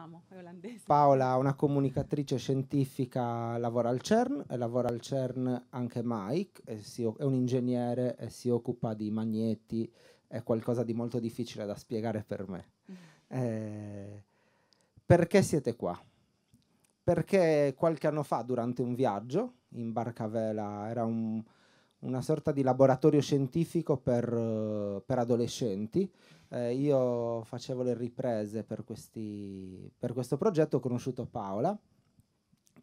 parliamo, è olandese. Paola, una comunicatrice scientifica, lavora al CERN e lavora al CERN anche Mike, è, è un ingegnere e si occupa di magneti, è qualcosa di molto difficile da spiegare per me. Mm. Eh, perché siete qua? Perché qualche anno fa, durante un viaggio in barca a vela, era un, una sorta di laboratorio scientifico per, per adolescenti. Eh, io facevo le riprese per, questi, per questo progetto, ho conosciuto Paola,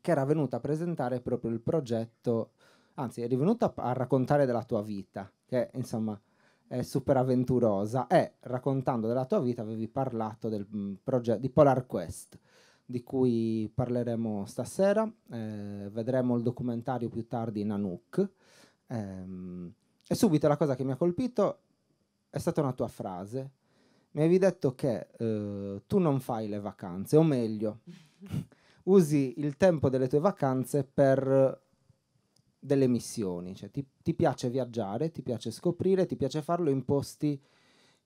che era venuta a presentare proprio il progetto, anzi è venuta a, raccontare della tua vita, che insomma è super avventurosa e raccontando della tua vita avevi parlato del mm, progetto di Polar Quest di cui parleremo stasera, eh, vedremo il documentario più tardi in Anouk Ehm, e subito la cosa che mi ha colpito è stata una tua frase. Mi avevi detto che eh, tu non fai le vacanze, o meglio, usi il tempo delle tue vacanze per delle missioni, cioè ti, ti, piace viaggiare, ti piace scoprire, ti piace farlo in posti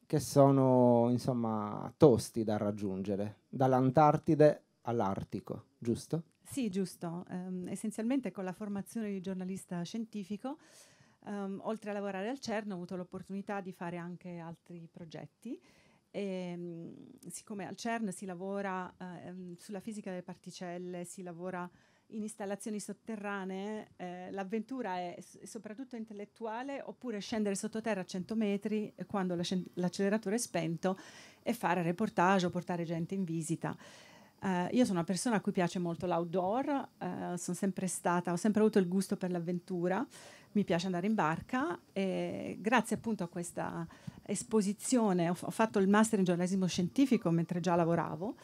che sono insomma tosti da raggiungere, dall'Antartide all'Artico, giusto? Sì, giusto. Um, essenzialmente con la formazione di giornalista scientifico, um, oltre a lavorare al CERN, ho avuto l'opportunità di fare anche altri progetti. E, um, siccome al CERN si lavora uh, sulla fisica delle particelle, si lavora in installazioni sotterranee, eh, l'avventura è, è, soprattutto intellettuale oppure scendere sottoterra a 100 metri quando l'acceleratore è spento e fare reportage o portare gente in visita. Uh, io sono una persona a cui piace molto l'outdoor, uh, sempre stata, ho sempre avuto il gusto per l'avventura, mi piace andare in barca e grazie appunto a questa esposizione, ho, ho fatto il master in giornalismo scientifico mentre già lavoravo,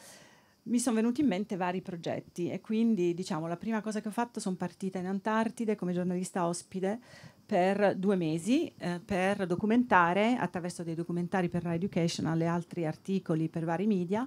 mi sono venuti in mente vari progetti e quindi diciamo la prima cosa che ho fatto sono partita in Antartide come giornalista ospite per due mesi eh, per documentare attraverso dei documentari per Rai Educational e altri articoli per vari media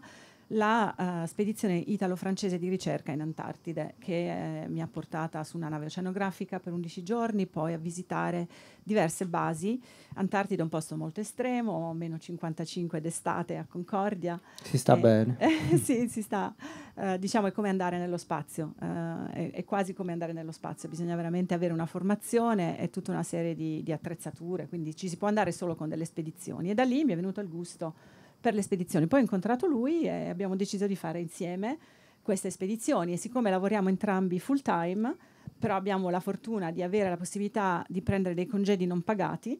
la uh, spedizione italo-francese di ricerca in Antartide, che eh, mi ha portata su una nave oceanografica per 11 giorni, poi a visitare diverse basi. Antartide è un posto molto estremo, meno 55 d'estate a Concordia. Si sta e, bene. Eh, sì, si sta. Uh, diciamo è come andare nello spazio, uh, è, è, quasi come andare nello spazio, bisogna veramente avere una formazione e tutta una serie di, di attrezzature, quindi ci si può andare solo con delle spedizioni. E da lì mi è venuto il gusto per le spedizioni. Poi ho incontrato lui e abbiamo deciso di fare insieme queste spedizioni e siccome lavoriamo entrambi full time, però abbiamo la fortuna di avere la possibilità di prendere dei congedi non pagati,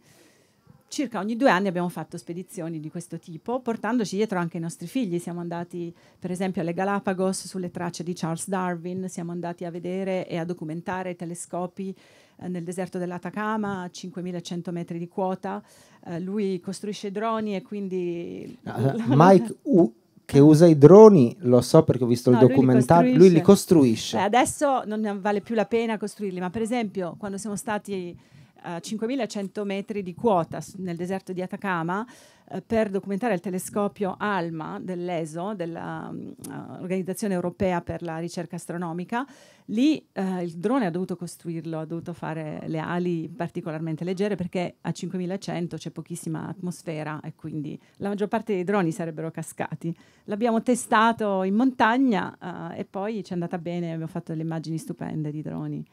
circa ogni due anni abbiamo fatto spedizioni di questo tipo, portandoci dietro anche i nostri figli. Siamo andati, per esempio, alle Galapagos sulle tracce di Charles Darwin, siamo andati a vedere e a documentare telescopi eh, nel deserto dell'Atacama a 5100 metri di quota. Eh, lui costruisce droni e quindi... Uh, Mike U- che usa i droni, lo so perché ho visto no, il documentario, lui, lui, li costruisce. Beh, adesso non vale più la pena costruirli, ma per esempio quando siamo stati a 5100 metri di quota nel deserto di Atacama eh, per documentare il telescopio ALMA dell'ESO, dell'Organizzazione mm, uh, Europea per la Ricerca Astronomica. Lì uh, il drone ha dovuto costruirlo, ha dovuto fare le ali particolarmente leggere perché a 5100 c'è pochissima atmosfera e quindi la maggior parte dei droni sarebbero cascati. L'abbiamo testato in montagna uh, e poi ci è andata bene, abbiamo fatto delle immagini stupende di droni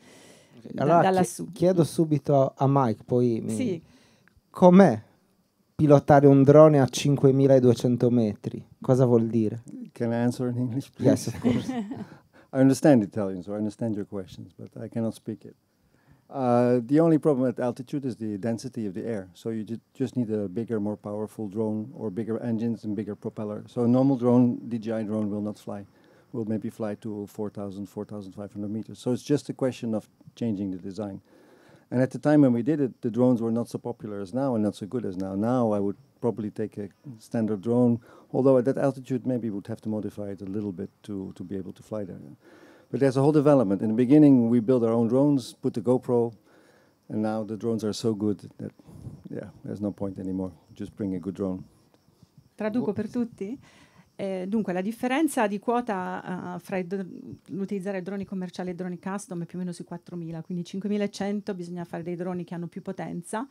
allora, da, chiedo subito a Mike, poi mi... sì. com'è pilotare un drone a 5200 metri? Cosa vuol dire? Can I answer in English, please? Yes, of course. I understand Italian, so I understand your questions, but I cannot speak it. Uh, the only problem at altitude is the density of the air. So you ju just need a bigger, more powerful drone or bigger engines and bigger propeller. So a normal drone, DJI drone, will not fly. will maybe fly to 4,000, 4,500 meters. So it's just a question of changing the design. And at the time when we did it, the drones were not so popular as now and not so good as now. Now I would probably take a standard drone, although at that altitude maybe would have to modify it a little bit to, to be able to fly there. But there's a whole development. In the beginning, we built our own drones, put the GoPro, and now the drones are so good that, yeah, there's no point anymore. Just bring a good drone. Traduco per tutti. Eh, dunque, la differenza di quota uh, fra l'utilizzare droni commerciali e droni custom è più o meno sui 4.000, quindi 5.100 bisogna fare dei droni che hanno più potenza.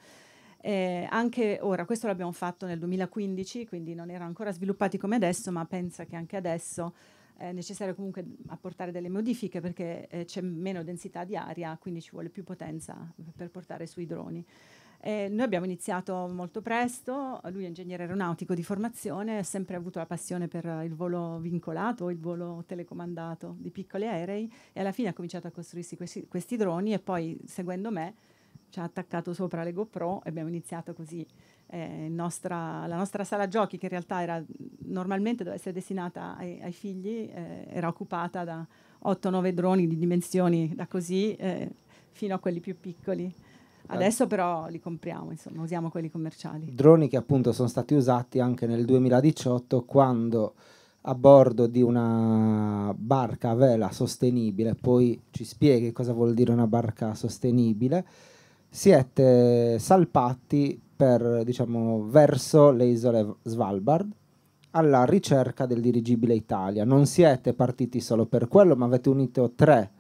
Eh, anche ora, questo l'abbiamo fatto nel 2015, quindi non erano ancora sviluppati come adesso, ma pensa che anche adesso È necessario comunque apportare delle modifiche perché eh, c'è meno densità di aria, quindi ci vuole più potenza per portare sui droni. Eh, noi abbiamo iniziato molto presto, lui è ingegnere aeronautico di formazione, ha sempre avuto la passione per il volo vincolato, il volo telecomandato di piccoli aerei e alla fine ha cominciato a costruirsi questi, questi droni e poi seguendo me ci ha attaccato sopra le GoPro e abbiamo iniziato così. Eh, nostra, la nostra sala giochi, che in realtà era normalmente doveva essere destinata ai, ai figli, eh, era occupata da 8-9 droni di dimensioni da così eh, fino a quelli più piccoli. Adesso però li compriamo, insomma, usiamo quelli commerciali. Droni che appunto sono stati usati anche nel 2018 quando a bordo di una barca a vela sostenibile, poi ci spieghi cosa vuol dire una barca sostenibile, siete salpati per, diciamo, verso le isole Svalbard alla ricerca del dirigibile Italia. Non siete partiti solo per quello, ma avete unito tre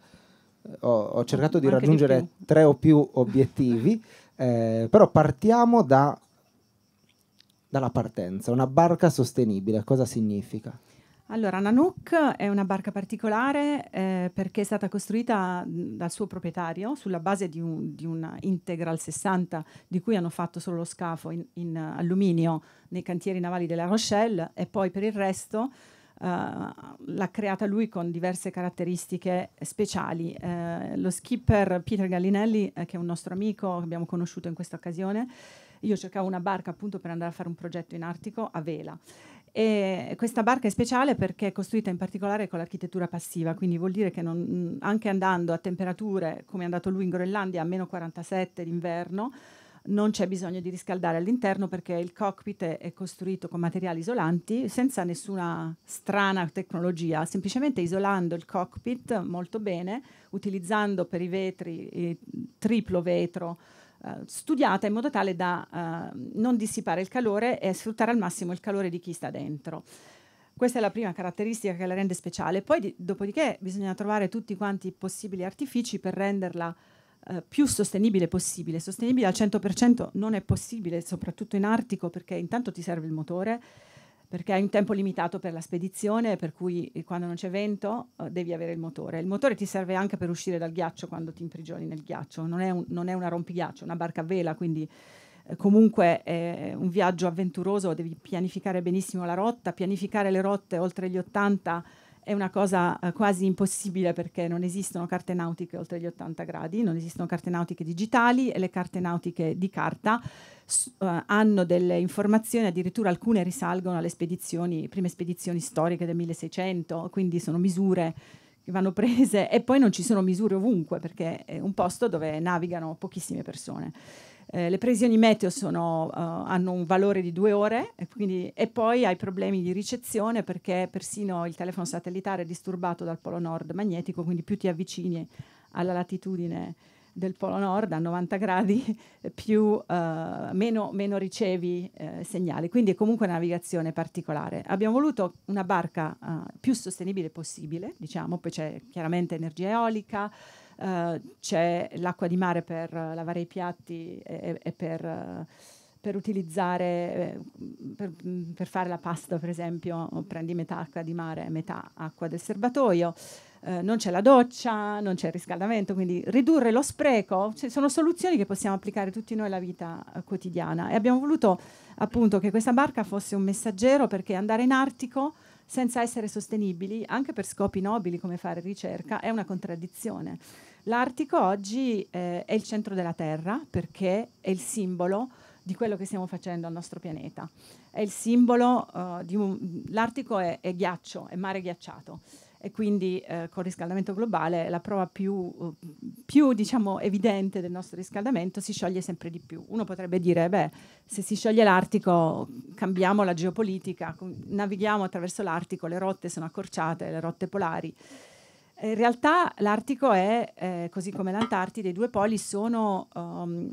ho, ho cercato di raggiungere di tre o più obiettivi, eh, però partiamo da, dalla partenza. Una barca sostenibile, cosa significa? Allora, Nanook è una barca particolare eh, perché è stata costruita dal suo proprietario sulla base di, un, di una Integral 60 di cui hanno fatto solo lo scafo in, in alluminio nei cantieri navali della Rochelle e poi per il resto l'ha creata lui con diverse caratteristiche speciali. Uh, lo skipper Peter Gallinelli, uh, che è un nostro amico abbiamo conosciuto in questa occasione, io cercavo una barca appunto per andare a fare un progetto in Artico a vela. E questa barca è speciale perché è costruita in particolare con l'architettura passiva, quindi vuol dire che non, anche andando a temperature come è andato lui in Groenlandia a meno 47 d'inverno, non c'è bisogno di riscaldare all'interno perché il cockpit è, costruito con materiali isolanti senza nessuna strana tecnologia, semplicemente isolando il cockpit molto bene, utilizzando per i vetri il triplo vetro eh, studiata in modo tale da eh, non dissipare il calore e sfruttare al massimo il calore di chi sta dentro. Questa è la prima caratteristica che la rende speciale. Poi, di, dopodiché, bisogna trovare tutti quanti i possibili artifici per renderla eh, più sostenibile possibile. Sostenibile al 100% non è possibile, soprattutto in Artico, perché intanto ti serve il motore, perché hai un tempo limitato per la spedizione, per cui eh, quando non c'è vento uh, devi avere il motore. Il motore ti serve anche per uscire dal ghiaccio quando ti imprigioni nel ghiaccio, non è, un, non è una rompighiaccio, una barca a vela, quindi comunque è un viaggio avventuroso, devi pianificare benissimo la rotta, pianificare le rotte oltre gli 80 è una cosa eh, quasi impossibile perché non esistono carte nautiche oltre gli 80 gradi, non esistono carte nautiche digitali e le carte nautiche di carta s- uh, hanno delle informazioni, addirittura alcune risalgono alle spedizioni, prime spedizioni storiche del 1600, quindi sono misure che vanno prese e poi non ci sono misure ovunque perché è un posto dove navigano pochissime persone. Eh, le previsioni meteo sono, uh, hanno un valore di due ore e, quindi, e, poi hai problemi di ricezione perché persino il telefono satellitare è disturbato dal polo nord magnetico, quindi più ti avvicini alla latitudine del polo nord a 90 gradi, più, uh, meno, meno, ricevi uh, segnali. Quindi è comunque una navigazione particolare. Abbiamo voluto una barca uh, più sostenibile possibile, diciamo, poi c'è chiaramente energia eolica, uh, c'è l'acqua di mare per lavare i piatti e, e per, uh, per, utilizzare, eh, per, per, fare la pasta per esempio, prendi metà acqua di mare e metà acqua del serbatoio. Uh, non c'è la doccia, non c'è il riscaldamento, quindi ridurre lo spreco, cioè, sono soluzioni che possiamo applicare tutti noi alla vita quotidiana e abbiamo voluto appunto che questa barca fosse un messaggero perché andare in Artico senza essere sostenibili, anche per scopi nobili come fare ricerca, è una contraddizione. L'Artico oggi eh, è il centro della Terra perché è il simbolo di quello che stiamo facendo al nostro pianeta. È il simbolo uh, di un... L'Artico è, è, ghiaccio, è mare ghiacciato e quindi eh, con il riscaldamento globale la prova più, più diciamo, evidente del nostro riscaldamento si scioglie sempre di più. Uno potrebbe dire, beh, se si scioglie l'Artico cambiamo la geopolitica, navighiamo attraverso l'Artico, le rotte sono accorciate, le rotte polari. In realtà l'Artico è, eh, così come l'Antartide, i due poli sono um,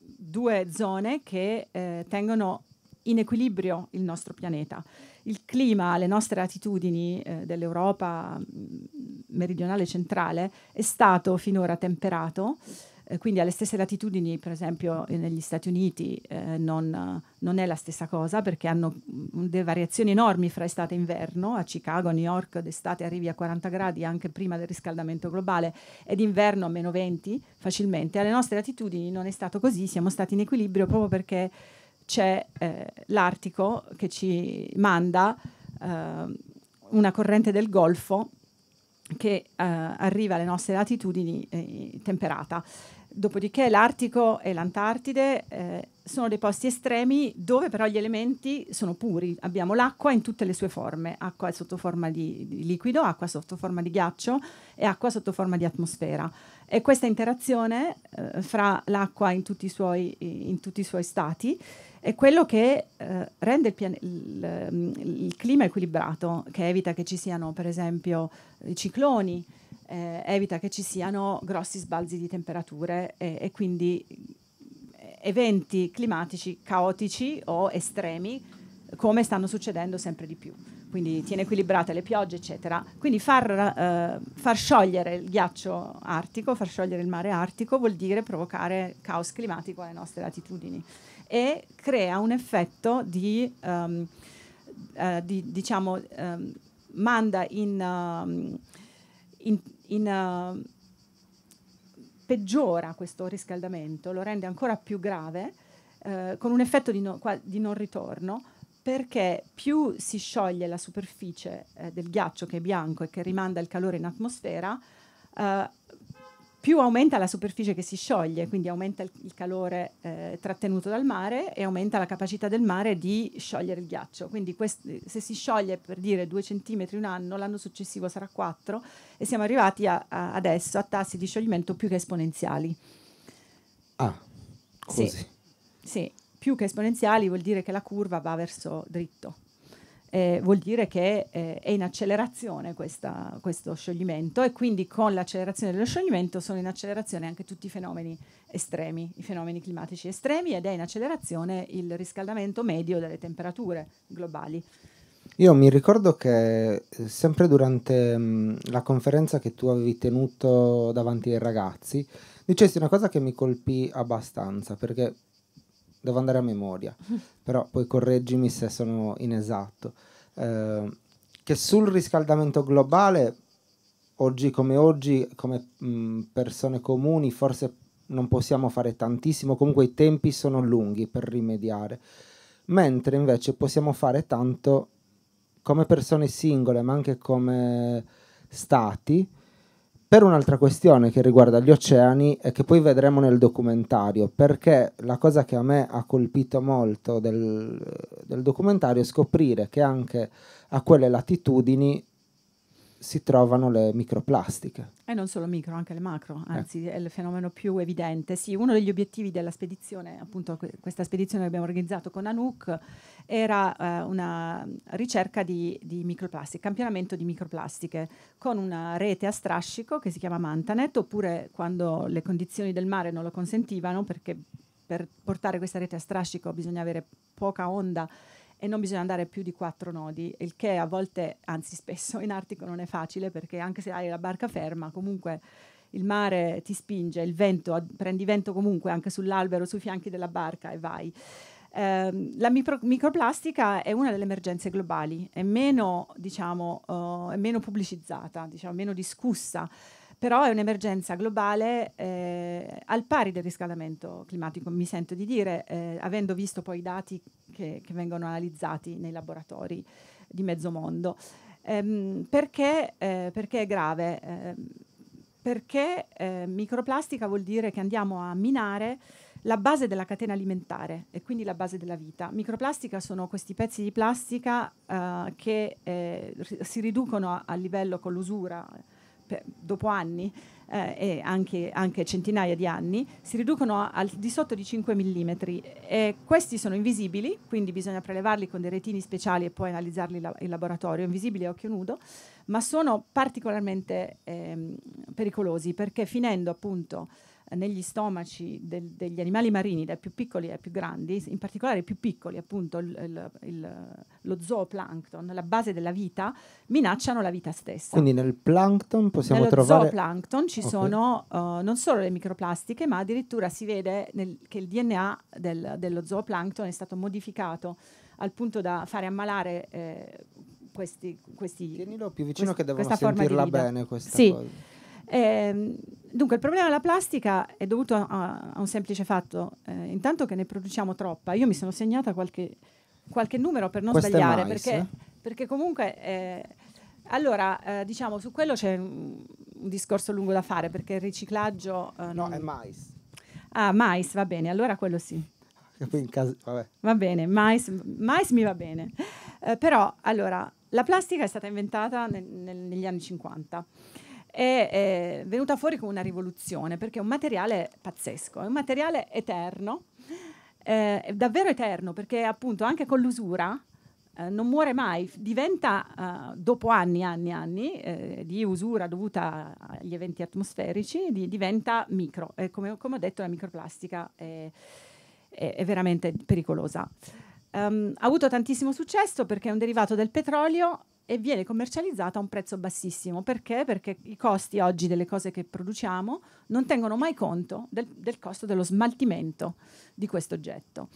due zone che eh, tengono in equilibrio il nostro pianeta. Il clima alle nostre latitudini eh, dell'Europa mm, meridionale centrale è stato finora temperato eh, quindi alle stesse latitudini, per esempio negli Stati Uniti eh, non, non, è la stessa cosa perché hanno mm, delle variazioni enormi fra estate e inverno, a Chicago, New York d'estate arrivi a 40 gradi anche prima del riscaldamento globale ed inverno a meno 20 facilmente, alle nostre latitudini non è stato così, siamo stati in equilibrio proprio perché c'è eh, l'Artico che ci manda eh, una corrente del Golfo che eh, arriva alle nostre latitudini eh, temperata. Dopodiché l'Artico e l'Antartide eh, sono dei posti estremi dove però gli elementi sono puri. Abbiamo l'acqua in tutte le sue forme, acqua sotto forma di, di liquido, acqua sotto forma di ghiaccio e acqua sotto forma di atmosfera. E questa interazione eh, fra l'acqua in in tutti i suoi stati è quello che eh, rende il, pian- il, il, clima equilibrato, che evita che ci siano per esempio i cicloni, eh, evita che ci siano grossi sbalzi di temperature e, e quindi eh, eventi climatici caotici o estremi come stanno succedendo sempre di più. Quindi tiene equilibrate le piogge, eccetera. Quindi far, eh, far, sciogliere il ghiaccio artico, far sciogliere il mare artico, vuol dire provocare caos climatico alle nostre latitudini e crea un effetto di, um, uh, di diciamo, um, manda in, uh, in, in uh, peggiora questo riscaldamento, lo rende ancora più grave, eh, con un effetto di, no, di, non ritorno, perché più si scioglie la superficie eh, del ghiaccio che è bianco e che rimanda il calore in atmosfera, eh, più aumenta la superficie che si scioglie, quindi aumenta il, il calore eh, trattenuto dal mare e aumenta la capacità del mare di sciogliere il ghiaccio. Quindi se si scioglie per dire 2 cm un anno, l'anno successivo sarà 4 e siamo arrivati a, a adesso a tassi di scioglimento più che esponenziali. Ah, così. Sì, sì, più che esponenziali vuol dire che la curva va verso dritto eh, vuol dire che eh, è in accelerazione questa, questo scioglimento e quindi con l'accelerazione dello scioglimento sono in accelerazione anche tutti i fenomeni estremi, i fenomeni climatici estremi ed è in accelerazione il riscaldamento medio delle temperature globali. Io mi ricordo che eh, sempre durante mh, mm, la conferenza che tu avevi tenuto davanti ai ragazzi, dicesti una cosa che mi colpì abbastanza, perché devo andare a memoria, però poi correggimi se sono inesatto, eh, che sul riscaldamento globale, oggi come oggi, come mh, persone comuni, forse non possiamo fare tantissimo, comunque i tempi sono lunghi per rimediare, mentre invece possiamo fare tanto come persone singole, ma anche come stati, per un'altra questione che riguarda gli oceani e che poi vedremo nel documentario, perché la cosa che a me ha colpito molto del, del documentario è scoprire che anche a quelle latitudini si trovano le microplastiche. E non solo micro, anche le macro, eh. anzi eh. è il fenomeno più evidente. Sì, uno degli obiettivi della spedizione, appunto questa spedizione che abbiamo organizzato con Anouk, era eh, una ricerca di, di microplastiche, campionamento di microplastiche, con una rete a strascico che si chiama Mantanet, oppure quando le condizioni del mare non lo consentivano, perché per portare questa rete a strascico bisogna avere poca onda e non bisogna andare più di quattro nodi, il che a volte, anzi spesso in Artico non è facile perché anche se hai la barca ferma, comunque il mare ti spinge, il vento, prendi vento comunque anche sull'albero, sui fianchi della barca e vai. Eh, la micro, microplastica è una delle emergenze globali, è meno, diciamo, uh, è meno pubblicizzata, diciamo, meno discussa però è un'emergenza globale eh, al pari del riscaldamento climatico, mi sento di dire, eh, avendo visto poi i dati che, che, vengono analizzati nei laboratori di mezzo mondo. Ehm, perché, eh, perché, è grave? Ehm, perché eh, microplastica vuol dire che andiamo a minare la base della catena alimentare e quindi la base della vita. Microplastica sono questi pezzi di plastica uh, che eh, si riducono a, a livello con l'usura dopo anni eh, e anche, anche, centinaia di anni, si riducono al di sotto di 5 mm. E questi sono invisibili, quindi bisogna prelevarli con dei retini speciali e poi analizzarli la, in laboratorio, invisibili a occhio nudo, ma sono particolarmente eh, pericolosi perché finendo appunto negli stomaci del, degli animali marini, dai più piccoli ai più grandi, in particolare i più piccoli, appunto il, il, il, lo zooplancton, la base della vita, minacciano la vita stessa. Quindi nel plankton possiamo Nello trovare... zooplancton ci Ok. sono uh, non solo le microplastiche, ma addirittura si vede nel- che il DNA del- dello zooplancton è stato modificato al punto da fare ammalare eh, questi, questi Tienilo più vicino quest- che devono sentirla bene questa Sì. cosa. Ehm, dunque, il problema della plastica è dovuto a, a un semplice fatto. Eh, intanto che ne produciamo troppa. Io mi sono segnata qualche, qualche numero per non Questo sbagliare, perché, eh? perché comunque... eh, allora, eh, diciamo, su quello c'è un, un discorso lungo da fare, perché il riciclaggio... eh, No, è mais. Ah, mais, va bene, allora quello sì. Caso-. Va bene, mais, mais mi va bene. Eh, però, allora, la plastica è stata inventata nel- nel- negli anni 50. È, è venuta fuori come una rivoluzione perché è un materiale pazzesco, è un materiale eterno, eh, è davvero eterno perché appunto anche con l'usura eh, non muore mai, diventa eh, dopo anni, anni, anni eh, di usura dovuta agli eventi atmosferici, di- diventa micro. Come, come ho detto, la microplastica è, è- è veramente pericolosa. Ehm, ha avuto tantissimo successo perché è un derivato del petrolio e viene commercializzata a un prezzo bassissimo. Perché? Perché i costi oggi delle cose che produciamo non tengono mai conto del, del costo dello smaltimento di questo oggetto.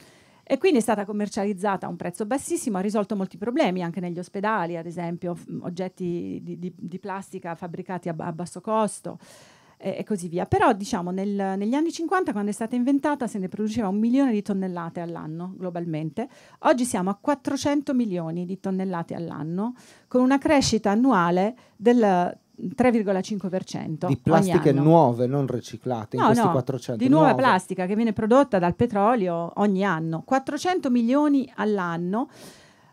E quindi è stata commercializzata a un prezzo bassissimo, ha risolto molti problemi anche negli ospedali, ad esempio oggetti di, di- di plastica fabbricati a, a basso costo e, e così via. Però diciamo nel- negli anni 50 quando è stata inventata se ne produceva un milione di tonnellate all'anno globalmente, oggi siamo a 400 milioni di tonnellate all'anno con una crescita annuale del 3,5% Di plastiche nuove, non riciclate, in No, questi no, 400. di nuova nuove. plastica che viene prodotta dal petrolio ogni anno. 400 milioni all'anno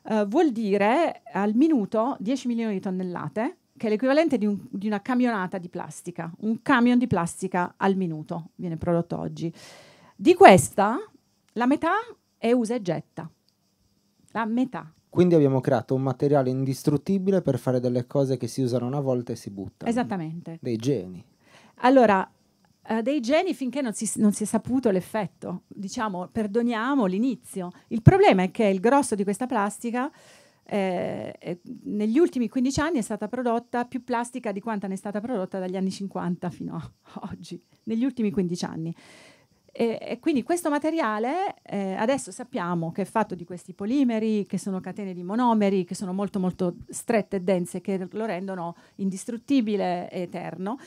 eh, vuol dire al minuto 10 milioni di tonnellate, che è l'equivalente di, un- di una camionata di plastica. Un camion di plastica al minuto viene prodotto oggi. Di questa, la metà è usa e getta. La metà. Quindi abbiamo creato un materiale indistruttibile per fare delle cose che si usano una volta e si buttano. Esattamente. Dei geni. Allora, eh, dei geni finché non si, non si è saputo l'effetto, diciamo, perdoniamo l'inizio. Il problema è che il grosso di questa plastica eh, negli ultimi 15 anni è stata prodotta più plastica di quanta ne è stata prodotta dagli anni 50 fino a oggi, negli ultimi 15 anni. E, e quindi questo materiale eh, adesso sappiamo che è fatto di questi polimeri, che sono catene di monomeri, che sono molto molto strette e dense, che lo rendono indistruttibile e eterno.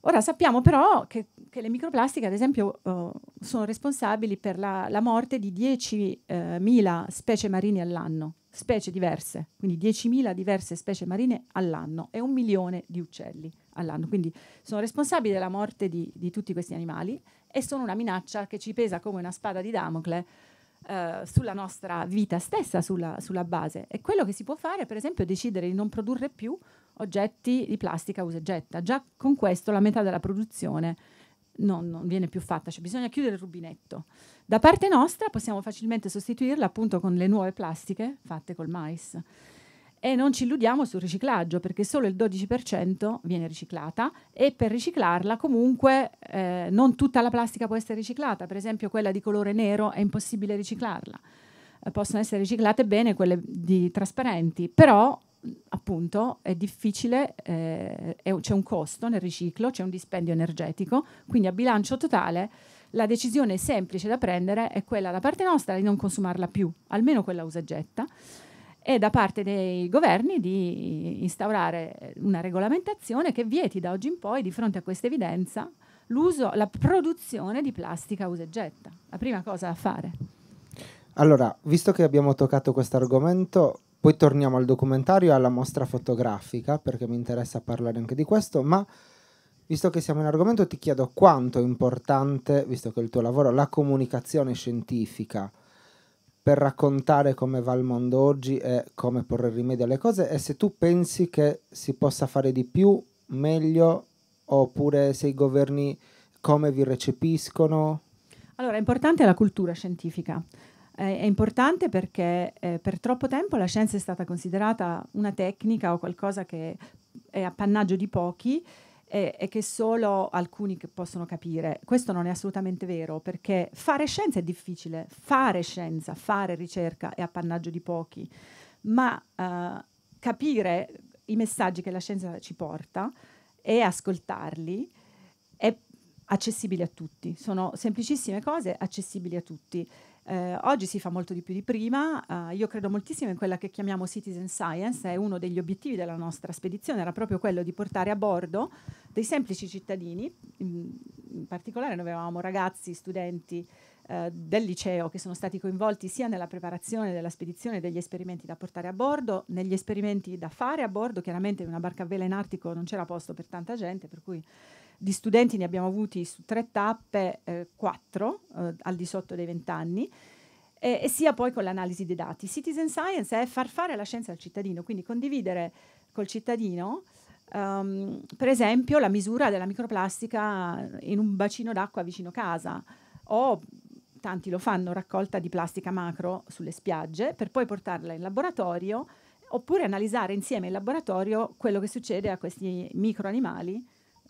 Ora sappiamo però che, che le microplastiche, ad esempio, eh, sono responsabili per la, la morte di 10.000 specie marine all'anno, specie diverse, quindi 10.000 diverse specie marine all'anno e un milione di uccelli all'anno. Quindi sono responsabili della morte di, di tutti questi animali e sono una minaccia che ci pesa come una spada di Damocle eh, sulla nostra vita stessa, sulla, sulla base. E quello che si può fare, per esempio, è decidere di non produrre più oggetti di plastica usa e getta. Già con questo la metà della produzione non, non viene più fatta, cioè bisogna chiudere il rubinetto. Da parte nostra possiamo facilmente sostituirla appunto con le nuove plastiche fatte col mais. E non ci illudiamo sul riciclaggio perché solo il 12% viene riciclata e per riciclarla comunque eh, non tutta la plastica può essere riciclata, per esempio quella di colore nero è impossibile riciclarla. Eh, possono essere riciclate bene quelle di trasparenti, però appunto è difficile, eh, è c'è un costo nel riciclo, c'è un dispendio energetico, quindi a bilancio totale la decisione semplice da prendere è quella da parte nostra di non consumarla più, almeno quella usa e getta, e da parte dei governi di instaurare una regolamentazione che vieti da oggi in poi, di fronte a questa evidenza, l'uso, la produzione di plastica usa getta. La prima cosa da fare. Allora, visto che abbiamo toccato questo argomento, poi torniamo al documentario e alla mostra fotografica, perché mi interessa parlare anche di questo, ma visto che siamo in argomento ti chiedo quanto è importante, visto che è il tuo lavoro, la comunicazione scientifica per raccontare come va il mondo oggi e come porre rimedio alle cose e se tu pensi che si possa fare di più, meglio, oppure se i governi come vi recepiscono. Allora, è importante la cultura scientifica. Eh, è importante perché eh, per troppo tempo la scienza è stata considerata una tecnica o qualcosa che è appannaggio di pochi e, e, che solo alcuni che possono capire. Questo non è assolutamente vero, perché fare scienza è difficile, fare scienza, fare ricerca è appannaggio di pochi, ma uh, capire i messaggi che la scienza ci porta e ascoltarli è accessibile a tutti. Sono semplicissime cose accessibili a tutti. Eh, oggi si fa molto di più di prima, uh, io credo moltissimo in quella che chiamiamo citizen science, è uno degli obiettivi della nostra spedizione, era proprio quello di portare a bordo dei semplici cittadini, in, in particolare noi avevamo ragazzi, studenti eh, del liceo che sono stati coinvolti sia nella preparazione della spedizione degli esperimenti da portare a bordo, negli esperimenti da fare a bordo, chiaramente in una barca a vela in Artico non c'era posto per tanta gente, per cui di studenti ne abbiamo avuti su tre tappe, eh, quattro eh, al di sotto dei vent'anni, e, e sia poi con l'analisi dei dati. Citizen science è far fare la scienza al cittadino, quindi condividere col cittadino Um, per esempio la misura della microplastica in un bacino d'acqua vicino casa o tanti lo fanno raccolta di plastica macro sulle spiagge per poi portarla in laboratorio oppure analizzare insieme in laboratorio quello che succede a questi microanimali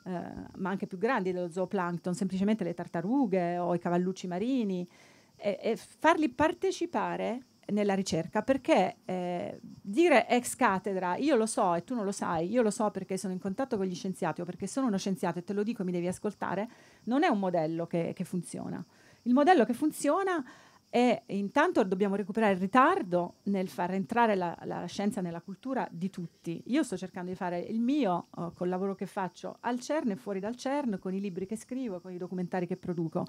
eh, ma anche più grandi dello zooplancton, semplicemente le tartarughe o i cavallucci marini, e, e farli partecipare nella ricerca perché eh, dire ex cattedra io lo so e tu non lo sai, io lo so perché sono in contatto con gli scienziati o perché sono uno scienziato e te lo dico mi devi ascoltare, non è un modello che, che funziona. Il modello che funziona e intanto dobbiamo recuperare il ritardo nel far entrare la, la, scienza nella cultura di tutti. Io sto cercando di fare il mio uh, col lavoro che faccio al CERN e fuori dal CERN, con i libri che scrivo, con i documentari che produco.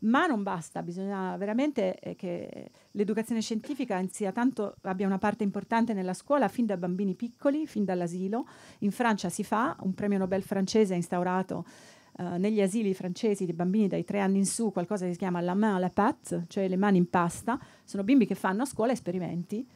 Ma non basta, bisogna veramente eh, che l'educazione scientifica sia tanto, abbia una parte importante nella scuola fin da bambini piccoli, fin dall'asilo. In Francia si fa, un premio Nobel francese instaurato Uh, negli asili francesi di bambini dai tre anni in su qualcosa che si chiama la main à la pâte, cioè le mani in pasta, sono bimbi che fanno a scuola esperimenti,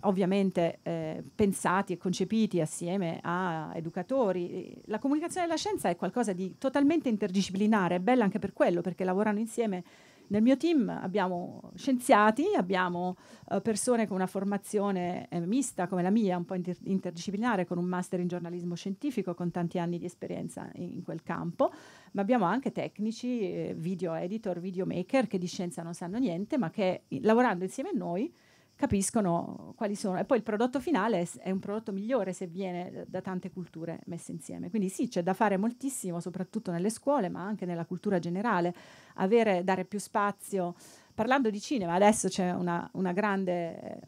ovviamente eh, pensati e concepiti assieme a educatori. La comunicazione della scienza è qualcosa di totalmente interdisciplinare, è bella anche per quello, perché lavorano insieme nel mio team abbiamo scienziati, abbiamo uh, persone con una formazione eh, mista come la mia, un po' inter- interdisciplinare, con un master in giornalismo scientifico, con tanti anni di esperienza in, in quel campo, ma abbiamo anche tecnici, eh, video editor, videomaker che di scienza non sanno niente, ma che lavorando insieme a noi capiscono quali sono. E poi il prodotto finale è un prodotto migliore se viene da tante culture messe insieme. Quindi sì, c'è da fare moltissimo, soprattutto nelle scuole, ma anche nella cultura generale, avere, dare più spazio. Parlando di cinema, adesso c'è una, una grande eh,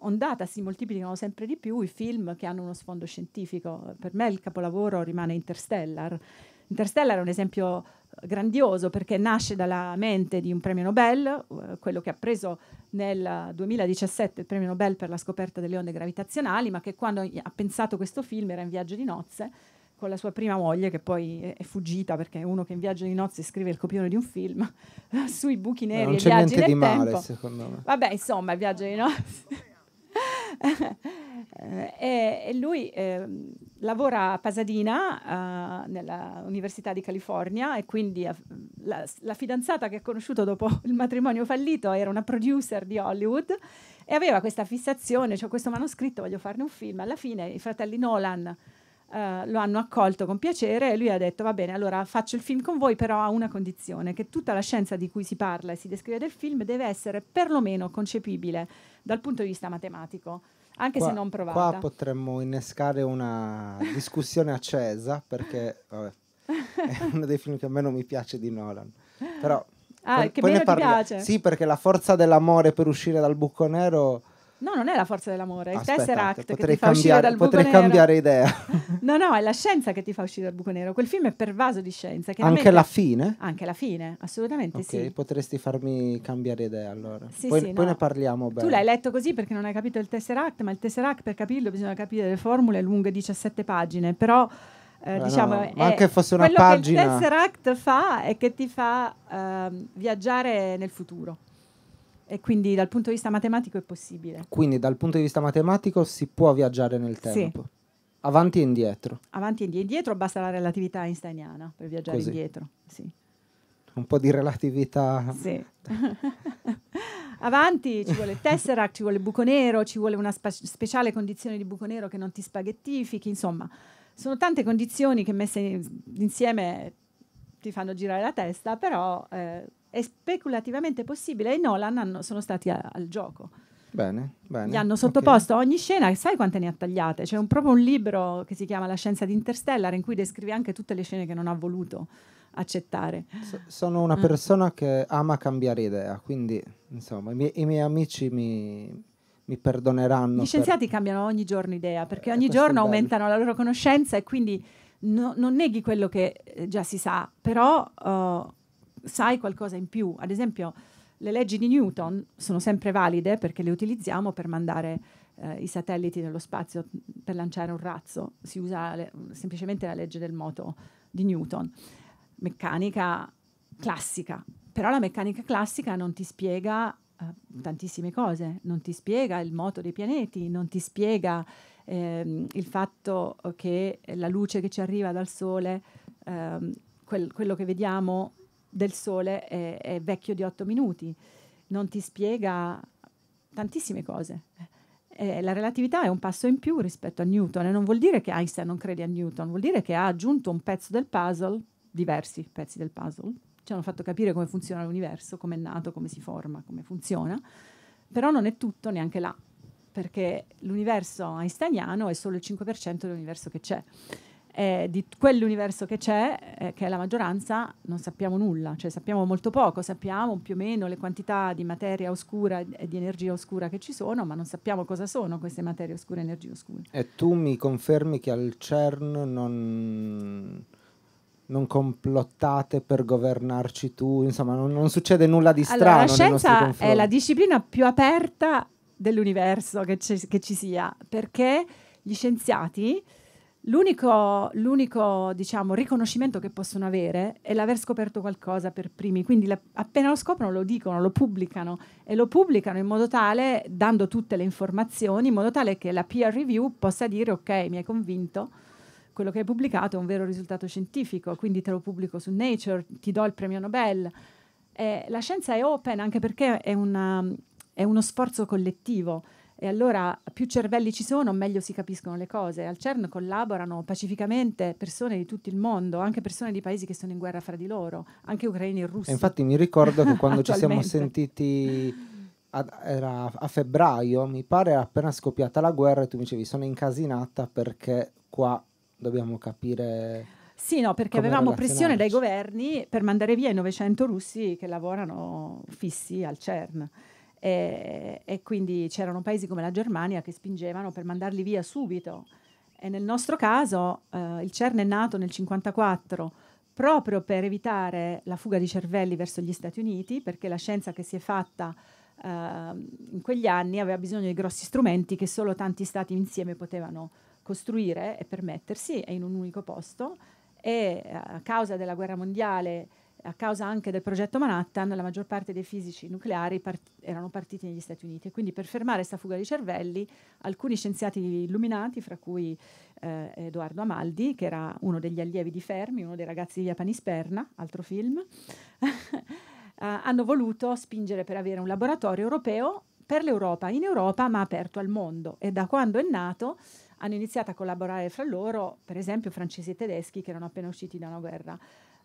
ondata, si moltiplicano sempre di più i film che hanno uno sfondo scientifico. Per me il capolavoro rimane Interstellar. Interstellar è un esempio grandioso perché nasce dalla mente di un premio Nobel, uh, quello che ha preso nel 2017 il premio Nobel per la scoperta delle onde gravitazionali, ma che quando ha pensato questo film era in viaggio di nozze con la sua prima moglie che poi è, fuggita perché è uno che in viaggio di nozze scrive il copione di un film sui buchi neri non e c'è viaggi niente di tempo. male secondo me. Vabbè, insomma, il viaggio di nozze. Eh, e, e, lui eh, lavora a Pasadena, uh, nell'Università di California, e quindi la, la, fidanzata che ha conosciuto dopo il matrimonio fallito era una producer di Hollywood e aveva questa fissazione, cioè questo manoscritto, voglio farne un film. Alla fine i fratelli Nolan Uh, lo hanno accolto con piacere e lui ha detto va bene allora faccio il film con voi però a una condizione che tutta la scienza di cui si parla e si descrive del film deve essere perlomeno concepibile dal punto di vista matematico anche qua, se non provata. Qua potremmo innescare una discussione accesa perché vabbè, è uno dei film che a me non mi piace di Nolan. Però ah, poi, che poi ne parli- piace? Sì, perché la forza dell'amore per uscire dal buco nero No, non è la forza dell'amore, è il Tesseract che potrei ti fa uscire dal buco potrei nero. cambiare idea. No, no, è la scienza che ti fa uscire dal buco nero. Quel film è pervaso di scienza. Anche la fine? Anche la fine, assolutamente Ok, sì. potresti farmi cambiare idea allora. Sì, poi sì, poi no. ne parliamo bene. Tu l'hai letto così perché non hai capito il Tesseract, ma il Tesseract per capirlo bisogna capire le formule lunghe 17 pagine, però eh, Eh, diciamo no, ma anche fosse una quello pagina- che il Tesseract fa è che ti fa ehm, viaggiare nel futuro. E quindi dal punto di vista matematico è possibile. Quindi dal punto di vista matematico si può viaggiare nel Sì. tempo. Avanti e indietro. Avanti e indietro basta la relatività einsteiniana per viaggiare Così. indietro. Sì. Un po' di relatività. Sì. Avanti ci vuole Tesseract, ci vuole buco nero, ci vuole una spa- speciale condizione di buco nero che non ti spaghettifichi, insomma, sono tante condizioni che messe insieme ti fanno girare la testa, però eh, è speculativamente possibile e Nolan hanno, sono stati a, al gioco. Bene, bene. Gli hanno sottoposto okay. ogni scena, sai quante ne ha tagliate? C'è un, proprio un libro che si chiama La scienza di Interstellar in cui descrive anche tutte le scene che non ha voluto accettare. So, sono una mm. persona che ama cambiare idea, quindi insomma i miei, i miei amici mi, mi, perdoneranno. Gli scienziati per... cambiano ogni giorno idea perché eh, ogni giorno aumentano la loro conoscenza e quindi no, non neghi quello che eh, già si sa, però uh, sai qualcosa in più. Ad esempio le leggi di Newton sono sempre valide perché le utilizziamo per mandare eh, i satelliti nello spazio per lanciare un razzo. Si usa le, semplicemente la legge del moto di Newton. Meccanica classica. Però la meccanica classica non ti spiega eh, tantissime cose, non ti spiega il moto dei pianeti, non ti spiega ehm, il fatto che la luce che ci arriva dal Sole, ehm, quel, quello che vediamo del Sole è, è vecchio di otto minuti, non ti spiega tantissime cose. Eh, la relatività è un passo in più rispetto a Newton e non vuol dire che Einstein non crede a Newton, vuol dire che ha aggiunto un pezzo del puzzle, diversi pezzi del puzzle, ci hanno fatto capire come funziona l'universo, come è nato, come si forma, come funziona, però non è tutto neanche là, perché l'universo einsteiniano è solo il 5% dell'universo che c'è eh, di quell'universo che c'è, eh, che è la maggioranza, non sappiamo nulla, cioè sappiamo molto poco, sappiamo più o meno le quantità di materia oscura e di energia oscura che ci sono, ma non sappiamo cosa sono queste materie oscure e energie oscure. E tu mi confermi che al CERN non, non complottate per governarci tu, insomma non, non succede nulla di strano. Allora, la scienza è la disciplina più aperta dell'universo che, che ci sia, perché gli scienziati L'unico, l'unico diciamo, riconoscimento che possono avere è l'aver scoperto qualcosa per primi, quindi la, appena lo scoprono lo dicono, lo pubblicano e lo pubblicano in modo tale, dando tutte le informazioni, in modo tale che la peer review possa dire ok, mi hai convinto, quello che hai pubblicato è un vero risultato scientifico, quindi te lo pubblico su Nature, ti do il premio Nobel. Eh, la scienza è open anche perché è, una, è uno sforzo collettivo e allora più cervelli ci sono, meglio si capiscono le cose. Al CERN collaborano pacificamente persone di tutto il mondo, anche persone di paesi che sono in guerra fra di loro, anche ucraini e russi. E infatti mi ricordo che quando ci siamo sentiti a, era a febbraio, mi pare era appena scoppiata la guerra e tu mi dicevi sono incasinata perché qua dobbiamo capire... Sì, no, perché avevamo pressione dai governi per mandare via i 900 russi che lavorano fissi al CERN e, e quindi c'erano paesi come la Germania che spingevano per mandarli via subito. E nel nostro caso eh, il CERN è nato nel 1954 proprio per evitare la fuga di cervelli verso gli Stati Uniti, perché la scienza che si è fatta eh, in quegli anni aveva bisogno di grossi strumenti che solo tanti stati insieme potevano costruire e permettersi, in un unico posto. E a causa della guerra mondiale a causa anche del progetto Manhattan, la maggior parte dei fisici nucleari part- erano partiti negli Stati Uniti. Quindi per fermare questa fuga di cervelli, alcuni scienziati illuminati, fra cui eh, Edoardo Amaldi, che era uno degli allievi di Fermi, uno dei ragazzi di Japanisperna, altro film, eh, hanno voluto spingere per avere un laboratorio europeo per l'Europa, in Europa, ma aperto al mondo. E da quando è nato hanno iniziato a collaborare fra loro, per esempio francesi e tedeschi che erano appena usciti da una guerra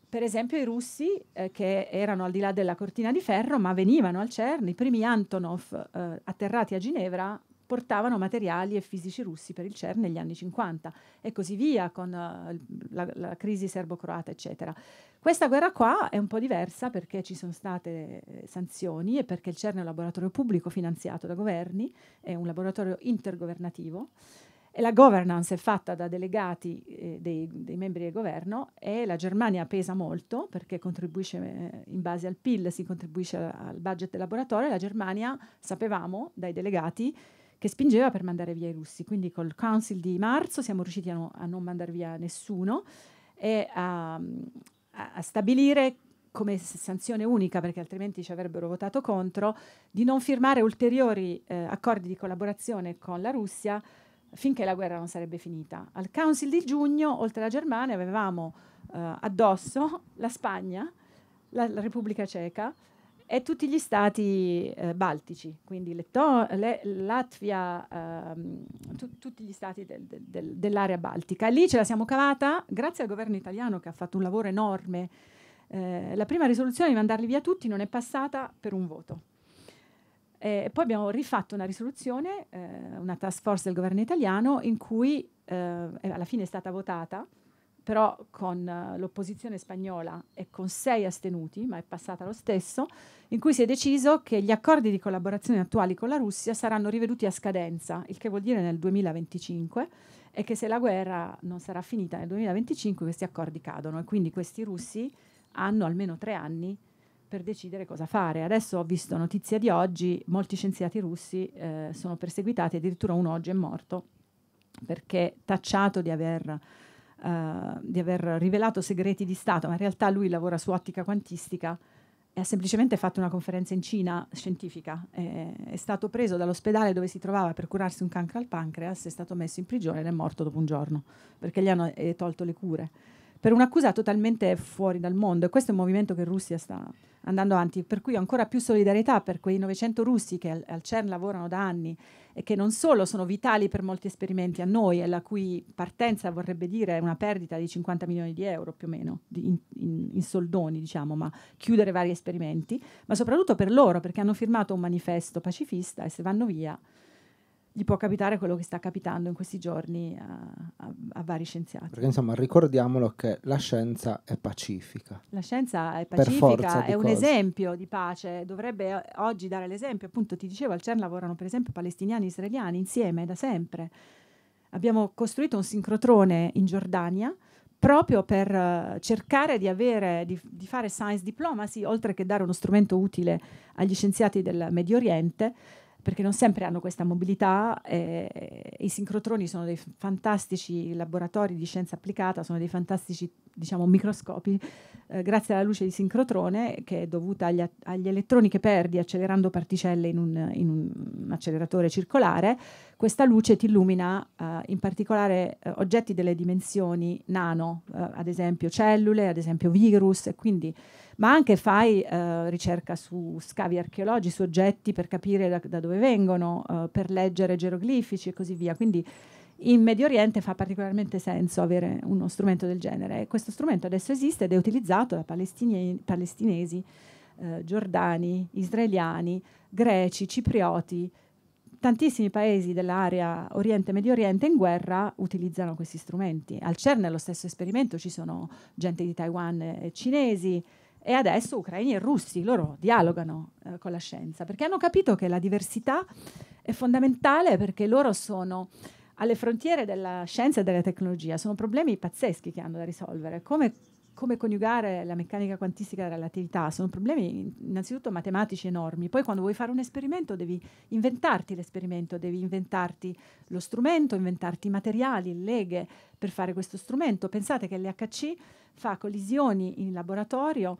per esempio i russi eh, che erano al di là della cortina di ferro ma venivano al CERN, i primi Antonov eh, atterrati a Ginevra portavano materiali e fisici russi per il CERN negli anni 50 e così via con uh, la, la, crisi serbo-croata eccetera. Questa guerra qua è un po' diversa perché ci sono state eh, sanzioni e perché il CERN è un laboratorio pubblico finanziato da governi, è un laboratorio intergovernativo la governance è fatta da delegati eh, dei, dei, membri del governo e la Germania pesa molto perché contribuisce eh, in base al PIL, si contribuisce al budget del laboratorio. La Germania, sapevamo dai delegati, che spingeva per mandare via i russi. Quindi col Council di marzo siamo riusciti a, no, a non mandare via nessuno e a, a stabilire come sanzione unica, perché altrimenti ci avrebbero votato contro, di non firmare ulteriori eh, accordi di collaborazione con la Russia finché la guerra non sarebbe finita. Al Council di giugno, oltre alla Germania, avevamo eh, addosso la Spagna, la, la, Repubblica Ceca e tutti gli stati eh, baltici, quindi Letto- le- Latvia, ehm, tu- tutti gli stati del- del- del- dell'area baltica. Lì ce la siamo cavata grazie al governo italiano che ha fatto un lavoro enorme. Eh, la prima risoluzione di mandarli via tutti non è passata per un voto. E poi abbiamo rifatto una risoluzione, eh, una task force del governo italiano, in cui eh, alla fine è stata votata però con uh, l'opposizione spagnola e con sei astenuti, ma è passata lo stesso, in cui si è deciso che gli accordi di collaborazione attuali con la Russia saranno riveduti a scadenza, il che vuol dire nel 2025, e che se la guerra non sarà finita nel 2025 questi accordi cadono. E quindi questi russi hanno almeno tre anni per decidere cosa fare. Adesso ho visto notizia di oggi, molti scienziati russi eh, sono perseguitati, addirittura uno oggi è morto perché tacciato di aver uh, di aver rivelato segreti di Stato, ma in realtà lui lavora su ottica quantistica e ha semplicemente fatto una conferenza in Cina scientifica. È, è stato preso dall'ospedale dove si trovava per curarsi un cancro al pancreas, è stato messo in prigione ed è morto dopo un giorno perché gli hanno eh, tolto le cure per un'accusa totalmente fuori dal mondo. E questo è un movimento che Russia sta andando avanti, per cui ancora più solidarietà per quei 900 russi che al, al, CERN lavorano da anni e che non solo sono vitali per molti esperimenti a noi e la cui partenza vorrebbe dire una perdita di 50 milioni di euro più o meno di, in, in, in, soldoni, diciamo, ma chiudere vari esperimenti, ma soprattutto per loro perché hanno firmato un manifesto pacifista e se vanno via gli può capitare quello che sta capitando in questi giorni a, a, a, vari scienziati. Perché insomma ricordiamolo che la scienza è pacifica. La scienza è pacifica, è un esempio di pace, dovrebbe eh, oggi dare l'esempio, appunto ti dicevo al CERN lavorano per esempio palestiniani e israeliani insieme da sempre. Abbiamo costruito un sincrotrone in Giordania proprio per uh, cercare di, avere, di, di fare science diplomacy, oltre che dare uno strumento utile agli scienziati del Medio Oriente, perché non sempre hanno questa mobilità. Eh, I sincrotroni sono dei fantastici laboratori di scienza applicata, sono dei fantastici diciamo, microscopi, eh, grazie alla luce di sincrotrone che è dovuta agli, agli elettroni che perdi accelerando particelle in un, in un acceleratore circolare. Questa luce ti illumina eh, in particolare eh, oggetti delle dimensioni nano, eh, ad esempio cellule, ad esempio virus, e quindi ma anche fai eh, ricerca su scavi archeologici, su oggetti per capire da, da dove vengono, eh, per leggere geroglifici e così via. Quindi in Medio Oriente fa particolarmente senso avere uno strumento del genere. Questo strumento adesso esiste ed è utilizzato da palestine- palestinesi, eh, giordani, israeliani, greci, ciprioti. Tantissimi paesi dell'area Oriente-Medio Oriente in guerra utilizzano questi strumenti. Al CERN è lo stesso esperimento, ci sono gente di Taiwan e cinesi, e adesso ucraini e russi, loro dialogano eh, con la scienza, perché hanno capito che la diversità è fondamentale perché loro sono alle frontiere della scienza e della tecnologia, sono problemi pazzeschi che hanno da risolvere, come, come coniugare la meccanica quantistica e la relatività, sono problemi innanzitutto matematici enormi, poi quando vuoi fare un esperimento devi inventarti l'esperimento, devi inventarti lo strumento, inventarti i materiali, leghe per fare questo strumento. Pensate che l'HC fa collisioni in laboratorio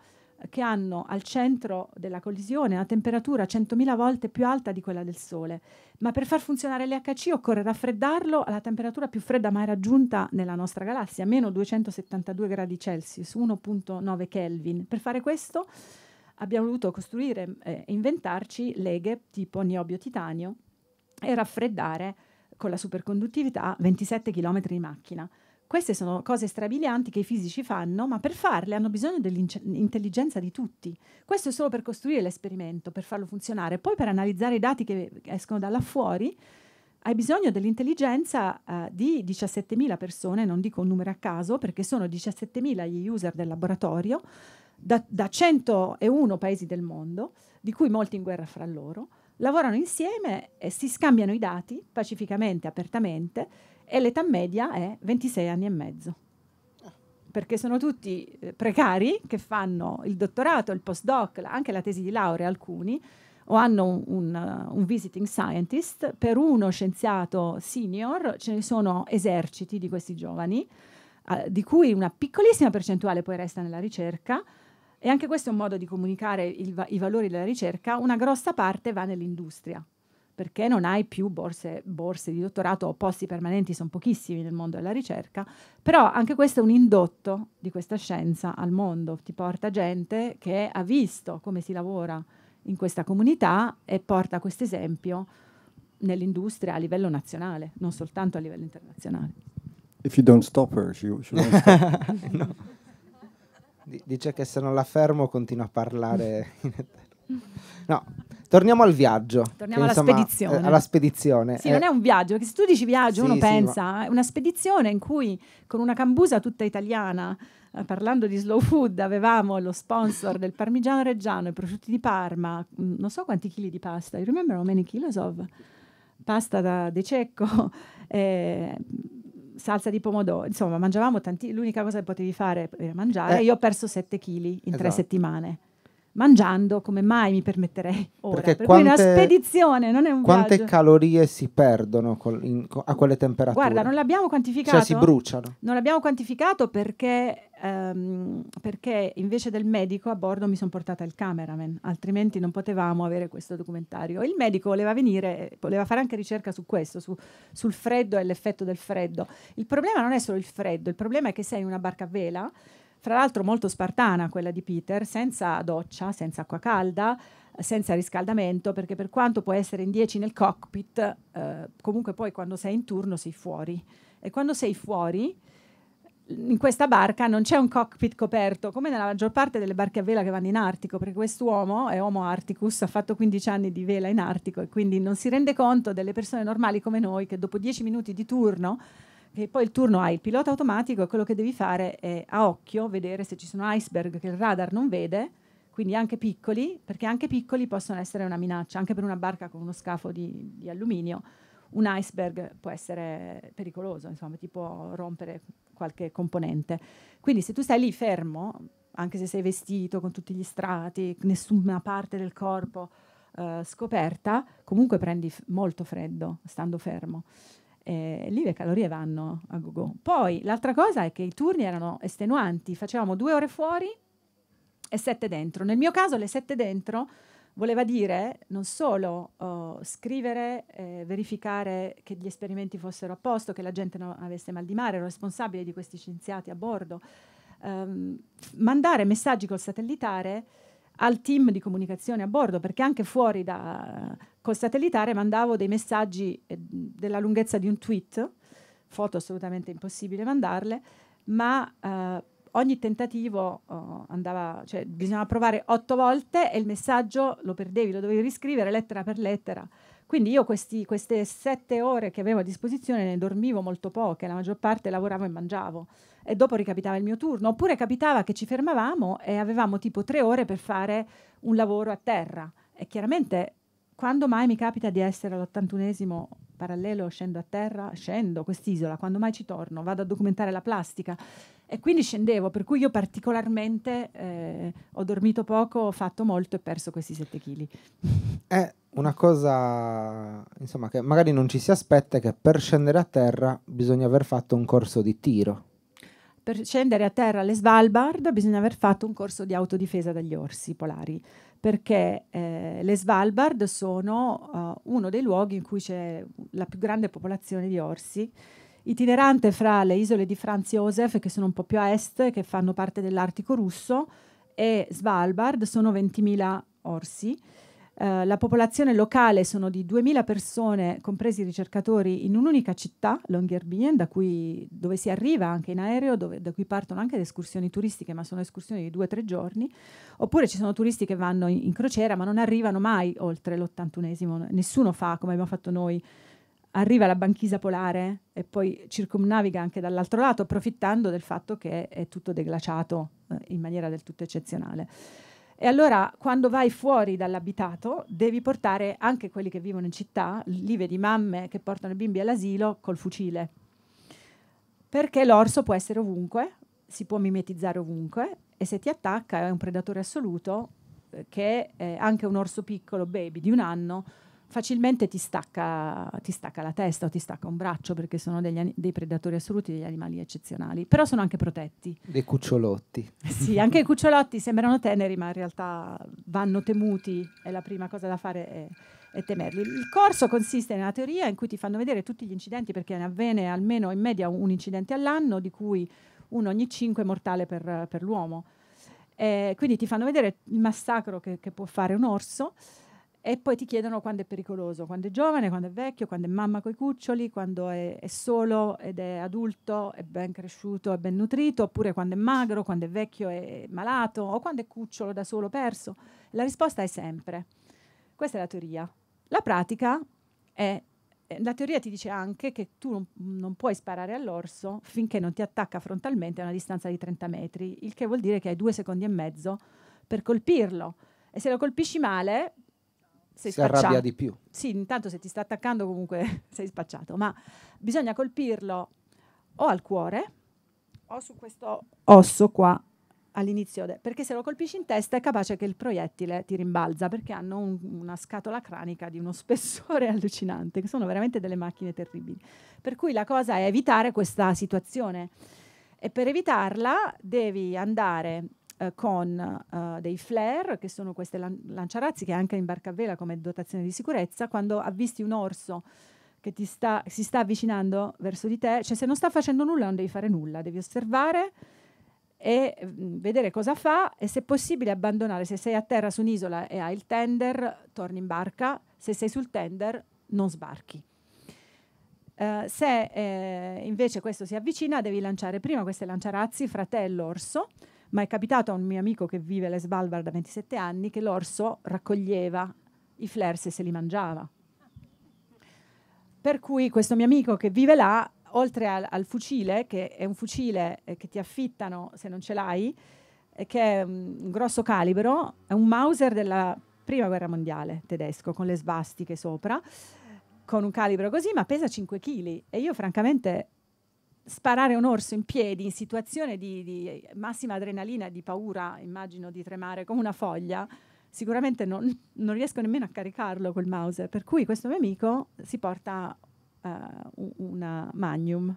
che hanno al centro della collisione una temperatura 100.000 volte più alta di quella del Sole. Ma per far funzionare l'HC occorre raffreddarlo alla temperatura più fredda mai raggiunta nella nostra galassia, meno 272 gradi Celsius, 1.9 Kelvin. Per fare questo abbiamo dovuto costruire e eh, inventarci leghe tipo niobio-titanio e raffreddare con la superconduttività 27 km di macchina. Queste sono cose strabilianti che i fisici fanno, ma per farle hanno bisogno dell'intelligenza di tutti. Questo è solo per costruire l'esperimento, per farlo funzionare. Poi per analizzare i dati che escono da là fuori, hai bisogno dell'intelligenza uh, di 17.000 persone, non dico un numero a caso, perché sono 17.000 gli user del laboratorio, da, da 101 paesi del mondo, di cui molti in guerra fra loro, lavorano insieme e si scambiano i dati pacificamente, apertamente, e l'età media è 26 anni e mezzo. Perché sono tutti eh, precari che fanno il dottorato, il postdoc, anche la tesi di laurea alcuni, o hanno un, un, visiting scientist, per uno scienziato senior ce ne sono eserciti di questi giovani, uh, di cui una piccolissima percentuale poi resta nella ricerca, e anche questo è un modo di comunicare va- i valori della ricerca, una grossa parte va nell'industria perché non hai più borse, borse di dottorato o posti permanenti, sono pochissimi nel mondo della ricerca, però anche questo è un indotto di questa scienza al mondo, ti porta gente che ha visto come si lavora in questa comunità e porta questo esempio nell'industria a livello nazionale, non soltanto a livello internazionale. If you don't stop her, she, she won't stop. no. Dice che se non la fermo continua a parlare. no, torniamo al viaggio. Torniamo alla insomma, spedizione. Eh, alla spedizione. Sì, eh. non è un viaggio, perché se tu dici viaggio, sì, uno sì, pensa, è una spedizione in cui con una cambusa tutta italiana, eh, parlando di slow food, avevamo lo sponsor del parmigiano reggiano, i prosciutti di Parma, mh, mm, non so quanti chili di pasta, you remember how many kilos of pasta da De Cecco, eh, salsa di pomodoro, insomma mangiavamo tanti, l'unica cosa che potevi fare era mangiare, eh. io ho perso 7 kg in esatto. tre settimane mangiando come mai mi permetterei ora. Perché per quante, cui una spedizione, non è un Quante viaggio. calorie si perdono col, in, a quelle temperature? Guarda, non l'abbiamo quantificato. Cioè si bruciano. Non l'abbiamo quantificato perché, um, perché invece del medico a bordo mi sono portata il cameraman, altrimenti non potevamo avere questo documentario. Il medico voleva venire, voleva fare anche ricerca su questo, su, sul freddo e l'effetto del freddo. Il problema non è solo il freddo, il problema è che sei in una barca a vela fra l'altro molto spartana quella di Peter, senza doccia, senza acqua calda, senza riscaldamento, perché per quanto può essere in 10 nel cockpit, eh, comunque poi quando sei in turno sei fuori. E quando sei fuori, in questa barca non c'è un cockpit coperto, come nella maggior parte delle barche a vela che vanno in Artico, perché quest'uomo è Homo Articus, ha fatto 15 anni di vela in Artico e quindi non si rende conto delle persone normali come noi che dopo 10 minuti di turno e poi il turno hai il pilota automatico e quello che devi fare è a occhio vedere se ci sono iceberg che il radar non vede, quindi anche piccoli, perché anche piccoli possono essere una minaccia, anche per una barca con uno scafo di, di alluminio. Un iceberg può essere pericoloso, insomma, ti può rompere qualche componente. Quindi se tu stai lì fermo, anche se sei vestito con tutti gli strati, nessuna parte del corpo uh, scoperta, comunque prendi molto freddo stando fermo eh, lì le calorie vanno a go-go. Poi l'altra cosa è che i turni erano estenuanti, facevamo due ore fuori e sette dentro. Nel mio caso le sette dentro voleva dire non solo uh, scrivere, eh, verificare che gli esperimenti fossero a posto, che la gente non avesse mal di mare, ero responsabile di questi scienziati a bordo, um, mandare messaggi col satellitare al team di comunicazione a bordo, perché anche fuori da, col satellitare mandavo dei messaggi eh, della lunghezza di un tweet, foto assolutamente impossibile mandarle, ma eh, ogni tentativo uh, andava, cioè bisognava provare otto volte e il messaggio lo perdevi, lo dovevi riscrivere lettera per lettera. Quindi io questi, queste sette ore che avevo a disposizione ne dormivo molto poche, la maggior parte lavoravo e mangiavo e dopo ricapitava il mio turno, oppure capitava che ci fermavamo e avevamo tipo tre ore per fare un lavoro a terra. E chiaramente quando mai mi capita di essere all'81esimo parallelo, scendo a terra, scendo quest'isola, quando mai ci torno, vado a documentare la plastica. E quindi scendevo, per cui io particolarmente eh, ho dormito poco, ho fatto molto e perso questi 7 kg. È una cosa, insomma, che magari non ci si aspetta, è che per scendere a terra bisogna aver fatto un corso di tiro per scendere a terra alle Svalbard bisogna aver fatto un corso di autodifesa dagli orsi polari, perché eh, le Svalbard sono uh, uno dei luoghi in cui c'è la più grande popolazione di orsi, itinerante fra le isole di Franz Josef, che sono un po' più a est, che fanno parte dell'Artico russo, e Svalbard, sono 20.000 orsi. Uh, la popolazione locale sono di 2.000 persone, compresi i ricercatori, in un'unica città, Longyearbyen, da cui, dove si arriva anche in aereo, dove, da cui partono anche le escursioni turistiche, ma sono escursioni di due o tre giorni. Oppure ci sono turisti che vanno in, in crociera, ma non arrivano mai oltre l'81esimo. Nessuno fa come abbiamo fatto noi. Arriva alla banchisa polare e poi circumnaviga anche dall'altro lato, approfittando del fatto che è tutto deglaciato eh, in maniera del tutto eccezionale. E allora quando vai fuori dall'abitato devi portare anche quelli che vivono in città, lì vedi mamme che portano i bimbi all'asilo col fucile. Perché l'orso può essere ovunque, si può mimetizzare ovunque e se ti attacca è un predatore assoluto eh, che è anche un orso piccolo, baby di un anno, facilmente ti stacca, ti stacca, la testa o ti stacca un braccio perché sono degli, dei predatori assoluti, degli animali eccezionali, però sono anche protetti. Dei cucciolotti. sì, anche i cucciolotti sembrano teneri ma in realtà vanno temuti e la prima cosa da fare è e temerli. Il corso consiste nella teoria in cui ti fanno vedere tutti gli incidenti perché ne avviene almeno in media un incidente all'anno, di cui uno ogni cinque mortale per, per l'uomo. Eh, quindi ti fanno vedere il massacro che, che può fare un orso e poi ti chiedono quando è pericoloso, quando è giovane, quando è vecchio, quando è mamma coi cuccioli, quando è, è, solo ed è adulto, è ben cresciuto, è ben nutrito, oppure quando è magro, quando è vecchio e malato, o quando è cucciolo da solo perso. La risposta è sempre. Questa è la teoria. La pratica è eh, la teoria ti dice anche che tu non, non, puoi sparare all'orso finché non ti attacca frontalmente a una distanza di 30 metri, il che vuol dire che hai due secondi e mezzo per colpirlo. E se lo colpisci male, sei si arrabbia di più. Sì, intanto se ti sta attaccando comunque sei spacciato, ma bisogna colpirlo o al cuore o su questo osso qua all'inizio, de- perché se lo colpisci in testa è capace che il proiettile ti rimbalza, perché hanno un- una scatola cranica di uno spessore allucinante, che sono veramente delle macchine terribili. Per cui la cosa è evitare questa situazione e per evitarla devi andare eh, con uh, dei flare, che sono queste lan- lanciarazzi che anche in barca a vela come dotazione di sicurezza, quando avvisti un orso che ti sta, si sta avvicinando verso di te, cioè se non sta facendo nulla non devi fare nulla, devi osservare e mh, mm, vedere cosa fa e se possibile abbandonare. Se sei a terra su un'isola e hai il tender, torni in barca, se sei sul tender non sbarchi. Uh, se eh, invece questo si avvicina, devi lanciare prima queste lanciarazzi, fratello orso, ma è capitato a un mio amico che vive alle Svalbard da 27 anni che l'orso raccoglieva i flares e se li mangiava. Per cui questo mio amico che vive là oltre al, al, fucile, che è un fucile eh, che ti affittano se non ce l'hai, eh, che è un, un grosso calibro, è un Mauser della prima guerra mondiale tedesco, con le svastiche sopra, con un calibro così, ma pesa 5 kg. E io francamente sparare un orso in piedi in situazione di, di massima adrenalina, di paura, immagino di tremare come una foglia, sicuramente non, non, riesco nemmeno a caricarlo col Mauser. Per cui questo mio amico si porta uh, una magnum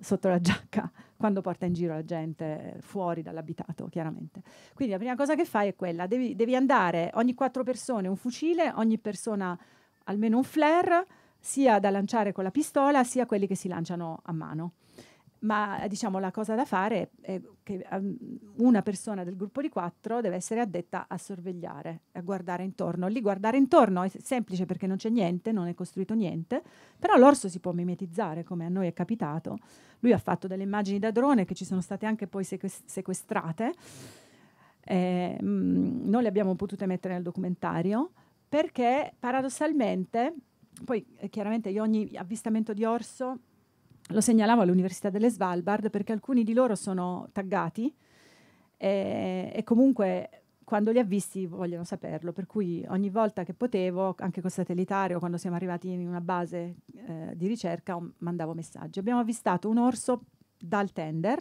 sotto la giacca quando porta in giro la gente fuori dall'abitato, chiaramente. Quindi la prima cosa che fai è quella, devi, devi andare ogni quattro persone un fucile, ogni persona almeno un flare, sia da lanciare con la pistola, sia quelli che si lanciano a mano ma diciamo la cosa da fare è che um, una persona del gruppo di quattro deve essere addetta a sorvegliare, a guardare intorno. Lì guardare intorno è semplice perché non c'è niente, non è costruito niente, però l'orso si può mimetizzare come a noi è capitato. Lui ha fatto delle immagini da drone che ci sono state anche poi sequestrate, eh, mh, non le abbiamo potute mettere nel documentario perché paradossalmente, poi eh, chiaramente io ogni avvistamento di orso lo segnalavo all'Università delle Svalbard perché alcuni di loro sono taggati e, e, comunque quando li ha visti vogliono saperlo, per cui ogni volta che potevo, anche col satellitare o quando siamo arrivati in una base eh, di ricerca, mandavo messaggi. Abbiamo avvistato un orso dal tender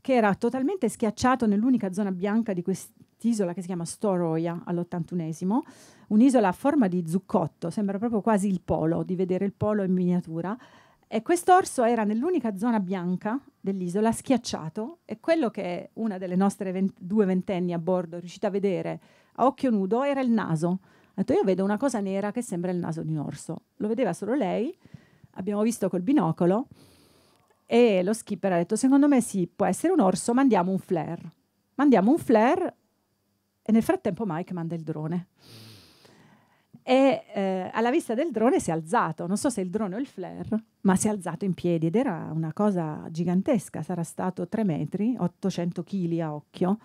che era totalmente schiacciato nell'unica zona bianca di quest'isola che si chiama Storoia all'81esimo, un'isola a forma di zuccotto, sembra proprio quasi il polo, di vedere il polo in miniatura e quest'orso era nell'unica zona bianca dell'isola, schiacciato, e quello che una delle nostre vent- due ventenni a bordo è riuscita a vedere a occhio nudo era il naso. Ha detto, io vedo una cosa nera che sembra il naso di un orso. Lo vedeva solo lei, abbiamo visto col binocolo, e lo skipper ha detto, secondo me sì, può essere un orso, mandiamo un flare. Mandiamo un flare, e nel frattempo Mike manda il drone e eh, alla vista del drone si è alzato, non so se il drone o il flare, ma si è alzato in piedi ed era una cosa gigantesca, sarà stato 3 metri, 800 kg a occhio,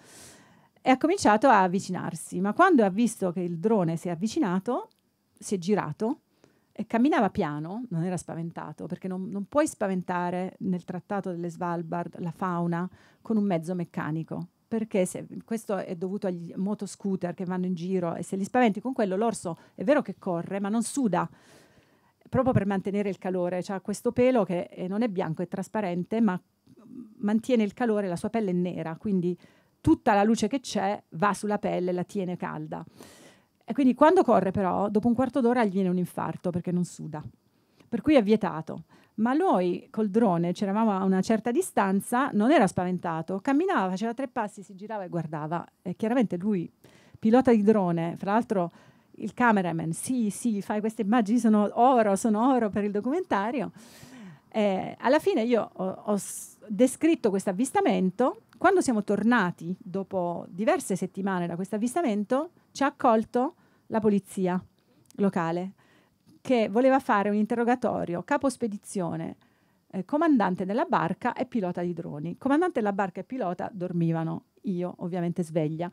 e ha cominciato a avvicinarsi, ma quando ha visto che il drone si è avvicinato, si è girato e camminava piano, non era spaventato, perché non, non puoi spaventare nel trattato delle Svalbard la fauna con un mezzo meccanico, perché se, questo è dovuto agli motoscooter che vanno in giro e se li spaventi con quello l'orso è vero che corre ma non suda proprio per mantenere il calore, ha questo pelo che non è bianco, è trasparente ma mantiene il calore, la sua pelle è nera, quindi tutta la luce che c'è va sulla pelle, la tiene calda. E quindi quando corre però, dopo un quarto d'ora gli viene un infarto perché non suda. Per cui è vietato ma noi col drone c'eravamo a una certa distanza, non era spaventato, camminava, faceva tre passi, si girava e guardava. E chiaramente lui, pilota di drone, fra l'altro il cameraman, sì, sì, fai queste immagini, sono oro, sono oro per il documentario. Eh, alla fine io ho, ho descritto questo avvistamento. Quando siamo tornati, dopo diverse settimane da questo avvistamento, ci ha accolto la polizia locale che voleva fare un interrogatorio capo spedizione, eh, comandante della barca e pilota di droni. Comandante della barca e pilota dormivano, io ovviamente sveglia.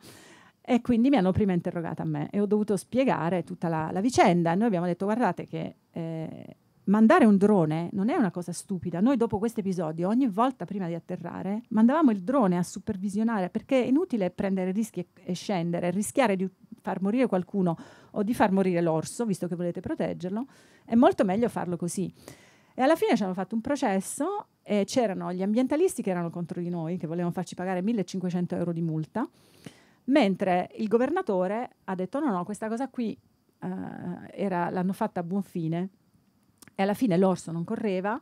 E quindi mi hanno prima interrogata a me e ho dovuto spiegare tutta la, la vicenda. Noi abbiamo detto, guardate che eh, mandare un drone non è una cosa stupida. Noi dopo questo episodio, ogni volta prima di atterrare, mandavamo il drone a supervisionare perché è inutile prendere rischi e, e scendere, rischiare di far morire qualcuno o di far morire l'orso, visto che volete proteggerlo. È molto meglio farlo così. E alla fine ci hanno fatto un processo e c'erano gli ambientalisti che erano contro di noi, che volevano farci pagare 1500 euro di multa mentre il governatore ha detto no, no, questa cosa qui uh, era, l'hanno fatta a buon fine e alla fine l'orso non correva,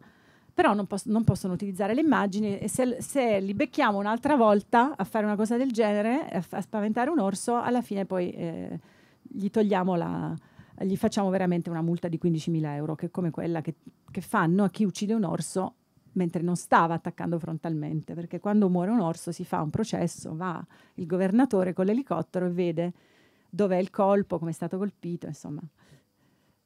però non, pos- non possono utilizzare le immagini e se, se, li becchiamo un'altra volta a fare una cosa del genere, a, f- a spaventare un orso, alla fine poi eh, gli togliamo la, gli facciamo veramente una multa di 15.000 euro, che è come quella che, che fanno a chi uccide un orso mentre non stava attaccando frontalmente, perché quando muore un orso si fa un processo, va il governatore con l'elicottero e vede dov'è il colpo, come è stato colpito, insomma.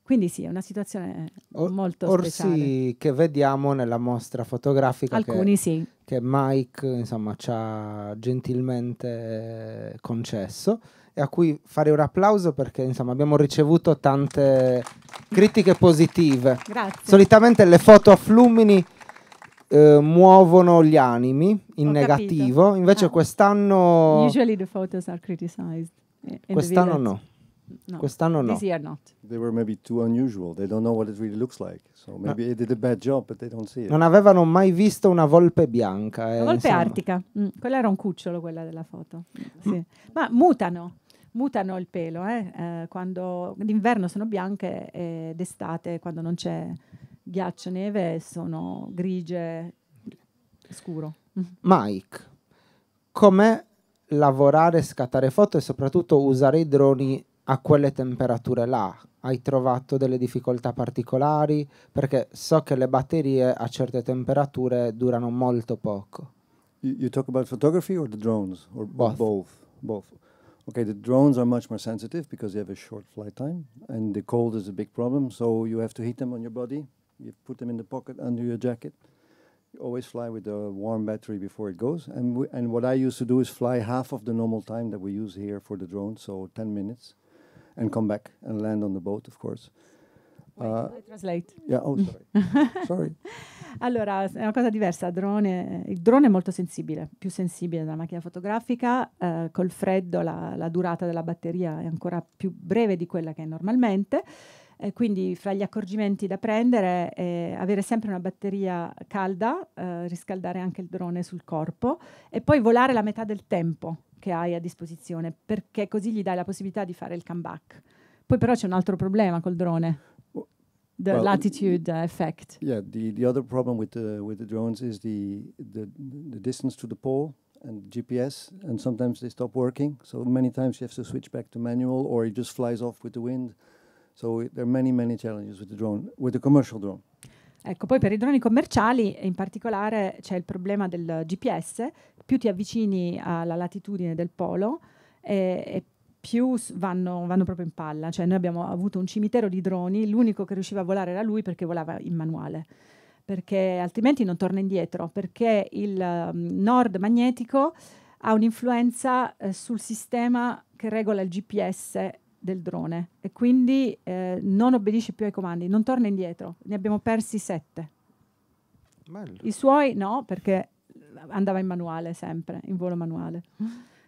Quindi sì, è una situazione o- molto orsi speciale. che vediamo nella mostra fotografica Alcuni che, sì. che Mike insomma, ci ha gentilmente concesso e a cui fare un applauso perché insomma, abbiamo ricevuto tante critiche positive. Grazie. Solitamente le foto a flumini eh, muovono gli animi in Ho negativo, capito. invece Ah. quest'anno Usually the photos are criticized. the quest'anno no. No, Quest'anno no. This year not. They were maybe too unusual. They don't know what it really looks like. So maybe they did a bad job, but they don't see it. Non avevano mai visto una volpe bianca. eh, La volpe insomma. artica. Mm, quella era un cucciolo, quella della foto. Mm, sì. Ma mutano. Mutano il pelo, eh? eh, quando d'inverno sono bianche e d'estate, quando non c'è ghiaccio neve, sono grigie scuro. Mm. Mike, com'è lavorare, scattare foto e soprattutto usare i droni a quelle temperature là? Hai trovato delle difficoltà particolari? Perché so che le batterie a certe temperature durano molto poco. You, you talk about photography or the drones or Both. Both. Both. Okay, the drones are much more sensitive because they have a short flight time, and the cold is a big problem. So you have to heat them on your body. You put them in the pocket under your jacket. You always fly with a warm battery before it goes. And we, and what I used to do is fly half of the normal time that we use here for the drone, so 10 minutes, and come back and land on the boat, of course. Uh, yeah. Oh, sorry. sorry. Allora, è una cosa diversa. Drone, il drone è molto sensibile, più sensibile della macchina fotografica. eh, col freddo la, la durata della batteria è ancora più breve di quella che è normalmente. eh, quindi fra gli accorgimenti da prendere è avere sempre una batteria calda, eh, riscaldare anche il drone sul corpo e poi volare la metà del tempo che hai a disposizione, perché così gli dai la possibilità di fare il comeback. Poi però c'è un altro problema col drone, the well, latitude uh, effect. Yeah, the, the other problem with the with the drones is the, the the distance to the pole and GPS, and sometimes they stop working. So many times you have to switch back to manual, or it just flies off with the wind. So it, there are many many challenges with the drone, with the commercial drone. Ecco, poi per i droni commerciali in particolare c'è il problema del GPS, più ti avvicini alla latitudine del polo e, e più vanno, vanno proprio in palla. Cioè noi abbiamo avuto un cimitero di droni, l'unico che riusciva a volare era lui perché volava in manuale, perché altrimenti non torna indietro, perché il um, nord magnetico ha un'influenza eh, sul sistema che regola il GPS del drone e quindi eh, non obbedisce più ai comandi, non torna indietro. Ne abbiamo persi sette. Bello. I suoi no, perché andava in manuale sempre, in volo manuale.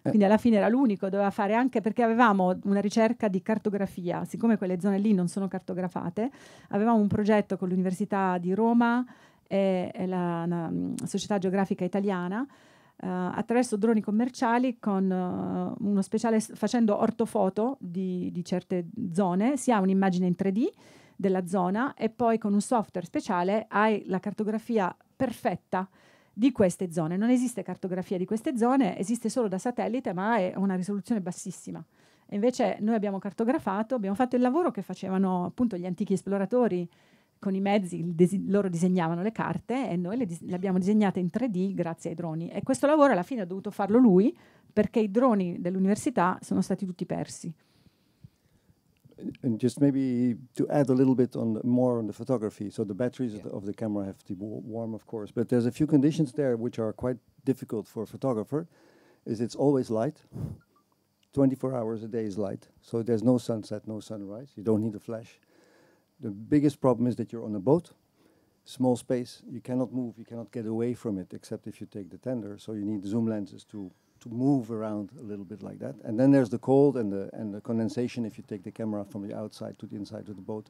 Quindi alla fine era l'unico, doveva fare anche perché avevamo una ricerca di cartografia, siccome quelle zone lì non sono cartografate, avevamo un progetto con l'Università di Roma e, e la, una, mm, Società Geografica Italiana eh, attraverso droni commerciali con eh, uno speciale facendo ortofoto di, di certe zone, si ha un'immagine in 3D della zona e poi con un software speciale hai la cartografia perfetta di queste zone. Non esiste cartografia di queste zone, esiste solo da satellite, ma è una risoluzione bassissima. E invece noi abbiamo cartografato, abbiamo fatto il lavoro che facevano appunto gli antichi esploratori con i mezzi, loro disegnavano le carte e noi le, dis- le, abbiamo disegnate in 3D grazie ai droni. E questo lavoro alla fine ha dovuto farlo lui perché i droni dell'università sono stati tutti persi. And just maybe to add a little bit on the, more on the photography. So the batteries yeah. of, the, of, the, camera have to be warm, of course, but there's a few conditions there which are quite difficult for a photographer. Is it's always light, 24 hours a day is light, so there's no sunset, no sunrise. You don't need a flash. The biggest problem is that you're on a boat, small space. You cannot move. You cannot get away from it, except if you take the tender. So you need zoom lenses to to move around a little bit like that. And then there's the cold and the and the condensation if you take the camera from the outside to the inside of the boat.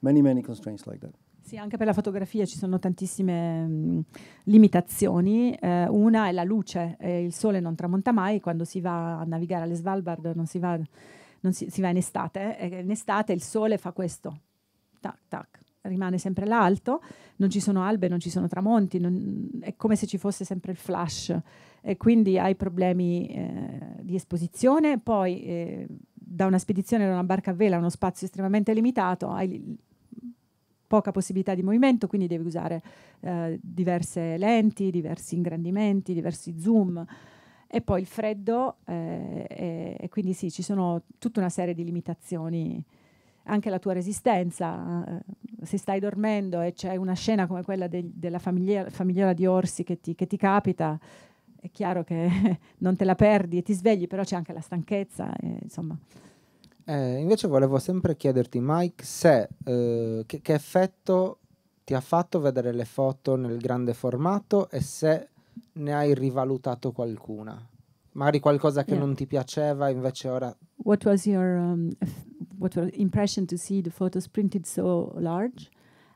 Many many constraints like that. Sì, anche per la fotografia ci sono tantissime mh, limitazioni. Eh, una è la luce, eh, il sole non tramonta mai, quando si va a navigare alle Svalbard non si va, non si, si va in estate, eh, in estate il sole fa questo, tac tac, rimane sempre l'alto, non ci sono albe, non ci sono tramonti, non, è come se ci fosse sempre il flash. E quindi hai problemi eh, di esposizione, poi eh, da una spedizione da una barca a vela a uno spazio estremamente limitato hai poca possibilità di movimento, quindi devi usare eh, diverse lenti, diversi ingrandimenti, diversi zoom. E poi il freddo eh, e, e, quindi sì, ci sono tutta una serie di limitazioni anche la tua resistenza. Eh, se stai dormendo e c'è una scena come quella de- della famiglia- famigliola di orsi che ti, che ti, capita, è chiaro che non te la perdi e ti svegli, però c'è anche la stanchezza. E, insomma. Eh, invece volevo sempre chiederti, Mike, se, eh, che, che effetto ti ha fatto vedere le foto nel grande formato e se ne hai rivalutato qualcuna. Magari qualcosa che yeah. non ti piaceva, invece ora... What was your um, what was impression to see the photos printed so large?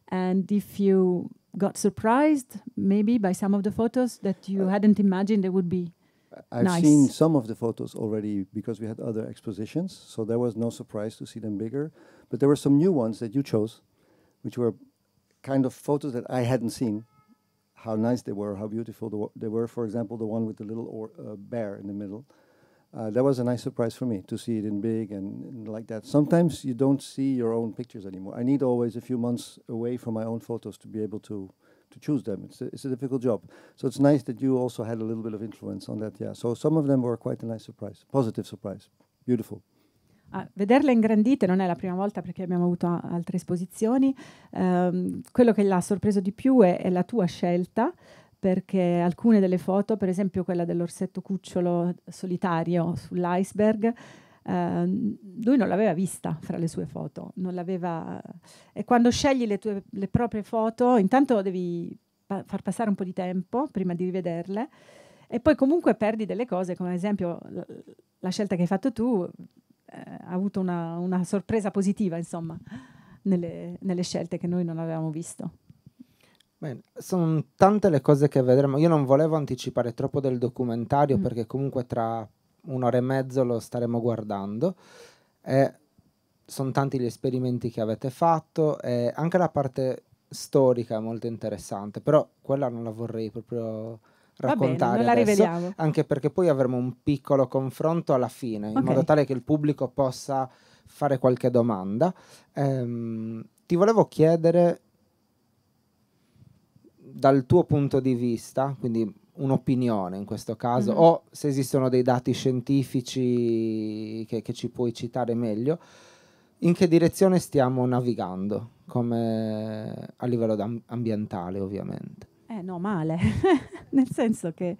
And if you got surprised maybe by some of the photos that you uh, hadn't imagined they would be I've nice. seen some of the photos already because we had other expositions, so there was no surprise to see them bigger. But there were some new ones that you chose, which were kind of photos that I hadn't seen. How nice they were, how beautiful they were. For example, the one with the little or, uh, bear in the middle. Uh, that was a nice surprise for me to see it in big and, and, like that. Sometimes you don't see your own pictures anymore. I need always a few months away from my own photos to be able to to choose them. It's a, it's a difficult job. So it's nice that you also had a little bit of influence on that. Yeah. So some of them were quite a nice surprise, positive surprise, beautiful. Ah, vederle ingrandite non è la prima volta perché abbiamo avuto altre esposizioni. Um, quello che l'ha sorpreso di più è, è, la tua scelta, perché alcune delle foto, per esempio quella dell'orsetto cucciolo solitario sull'iceberg, Uh, lui non l'aveva vista fra le sue foto. E quando scegli le tue le proprie foto, intanto devi pa- far passare un po' di tempo prima di rivederle e poi comunque perdi delle cose, come ad esempio la scelta che hai fatto tu eh, ha avuto una, una, sorpresa positiva, insomma, nelle, nelle scelte che noi non avevamo visto. Bene, sono tante le cose che vedremo. Io non volevo anticipare troppo del documentario mm. perché comunque tra un'ora e mezzo lo staremo guardando. E sono tanti gli esperimenti che avete fatto e anche la parte storica è molto interessante, però quella non la vorrei proprio raccontare bene, adesso, anche perché poi avremo un piccolo confronto alla fine, okay. in modo tale che il pubblico possa fare qualche domanda. Ehm, ti volevo chiedere dal tuo punto di vista, quindi un'opinione in questo caso, mm-hmm. o se esistono dei dati scientifici che, che, ci puoi citare meglio, in che direzione stiamo navigando, come a livello ambientale ovviamente? Eh no, male, nel senso che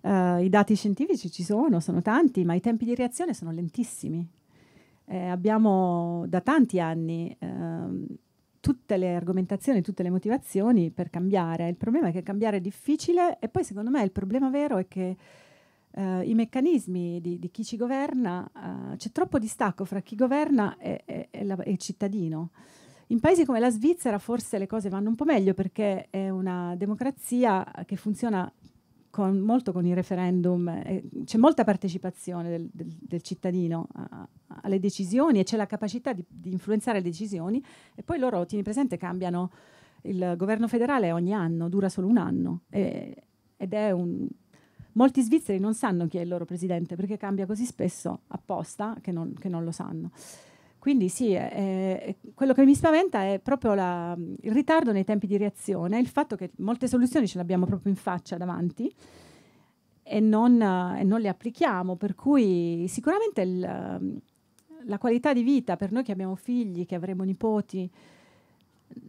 uh, i dati scientifici ci sono, sono tanti, ma i tempi di reazione sono lentissimi. Eh, abbiamo da tanti anni... Uh, tutte le argomentazioni, tutte le motivazioni per cambiare. Il problema è che cambiare è difficile e poi secondo me il problema vero è che uh, i meccanismi di, di, chi ci governa, uh, c'è troppo distacco fra chi governa e, e, e, la, e, il cittadino. In paesi come la Svizzera forse le cose vanno un po' meglio perché è una democrazia che funziona con, molto con i referendum, eh, c'è molta partecipazione del, del, del cittadino a, alle decisioni e c'è la capacità di, di, influenzare le decisioni e poi loro, tieni presente, cambiano il governo federale ogni anno, dura solo un anno e, ed è un, molti svizzeri non sanno chi è il loro presidente perché cambia così spesso apposta che non, che non lo sanno. Quindi sì, eh, quello che mi spaventa è proprio la, il ritardo nei tempi di reazione, il fatto che molte soluzioni ce le abbiamo proprio in faccia davanti e non, e non le applichiamo, per cui sicuramente il, la qualità di vita per noi che abbiamo figli, che avremo nipoti,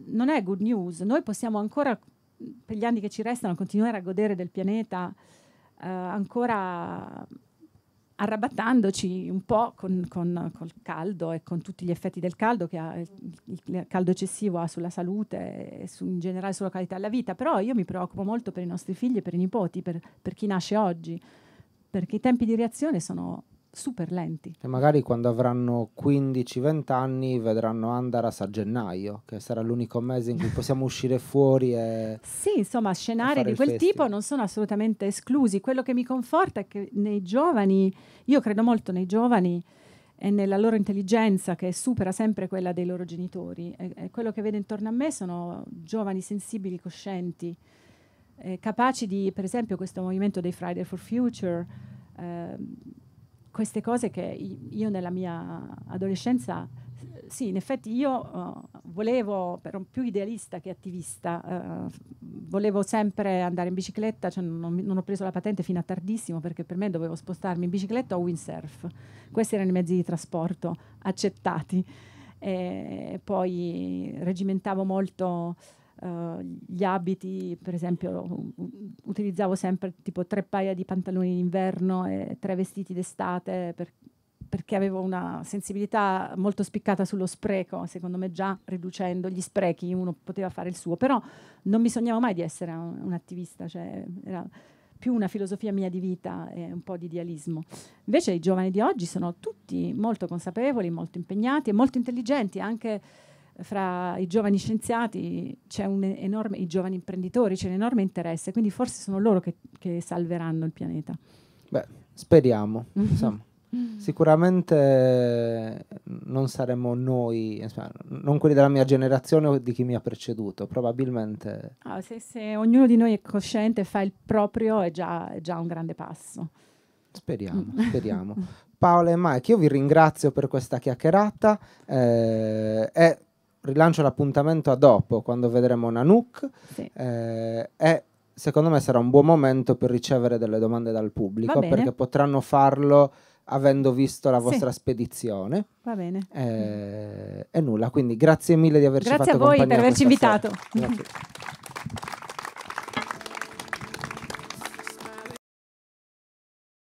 non è good news. Noi possiamo ancora, per gli anni che ci restano, continuare a godere del pianeta eh, ancora arrabattandoci un po' con, con, col caldo e con tutti gli effetti del caldo che ha, il, caldo eccessivo ha sulla salute e su, in generale sulla qualità della vita, però io mi preoccupo molto per i nostri figli e per i nipoti, per, per chi nasce oggi, perché i tempi di reazione sono super lenti. E magari quando avranno 15-20 anni vedranno Andaras a gennaio, che sarà l'unico mese in cui possiamo uscire fuori e... Sì, insomma, scenari di quel festival. tipo non sono assolutamente esclusi. Quello che mi conforta è che nei giovani, io credo molto nei giovani e nella loro intelligenza che supera sempre quella dei loro genitori. E, e quello che vedo intorno a me sono giovani sensibili, coscienti, eh, capaci di, per esempio, questo movimento dei Friday for Future. Eh, queste cose che io nella mia adolescenza, sì, in effetti io uh, volevo, ero più idealista che attivista, uh, volevo sempre andare in bicicletta, cioè non, non, ho preso la patente fino a tardissimo perché per me dovevo spostarmi in bicicletta o windsurf. Questi erano i mezzi di trasporto accettati. E poi regimentavo molto Uh, gli abiti, per esempio, utilizzavo sempre tipo tre paia di pantaloni d'inverno e tre vestiti d'estate per, perché avevo una sensibilità molto spiccata sullo spreco, secondo me già riducendo gli sprechi uno poteva fare il suo, però non mi sognavo mai di essere un, un attivista, cioè era più una filosofia mia di vita e un po' di idealismo. Invece i giovani di oggi sono tutti molto consapevoli, molto impegnati e molto intelligenti, anche fra i giovani scienziati c'è un enorme, i giovani imprenditori, c'è un enorme interesse, quindi forse sono loro che, che salveranno il pianeta. Beh, speriamo, mm-hmm. insomma. Sicuramente non saremo noi, non quelli della mia generazione o di chi mi ha preceduto, probabilmente. Ah, se, se, ognuno di noi è cosciente e fa il proprio è già, è già un grande passo. Speriamo, mm. speriamo. Paola e Mike, io vi ringrazio per questa chiacchierata. Eh, è rilancio l'appuntamento a dopo, quando vedremo Nanook. Sì. Eh, e secondo me sarà un buon momento per ricevere delle domande dal pubblico, perché potranno farlo avendo visto la vostra sì. spedizione. Va bene. Eh, e nulla, quindi grazie mille di averci grazie fatto compagnia. Grazie a voi per averci invitato.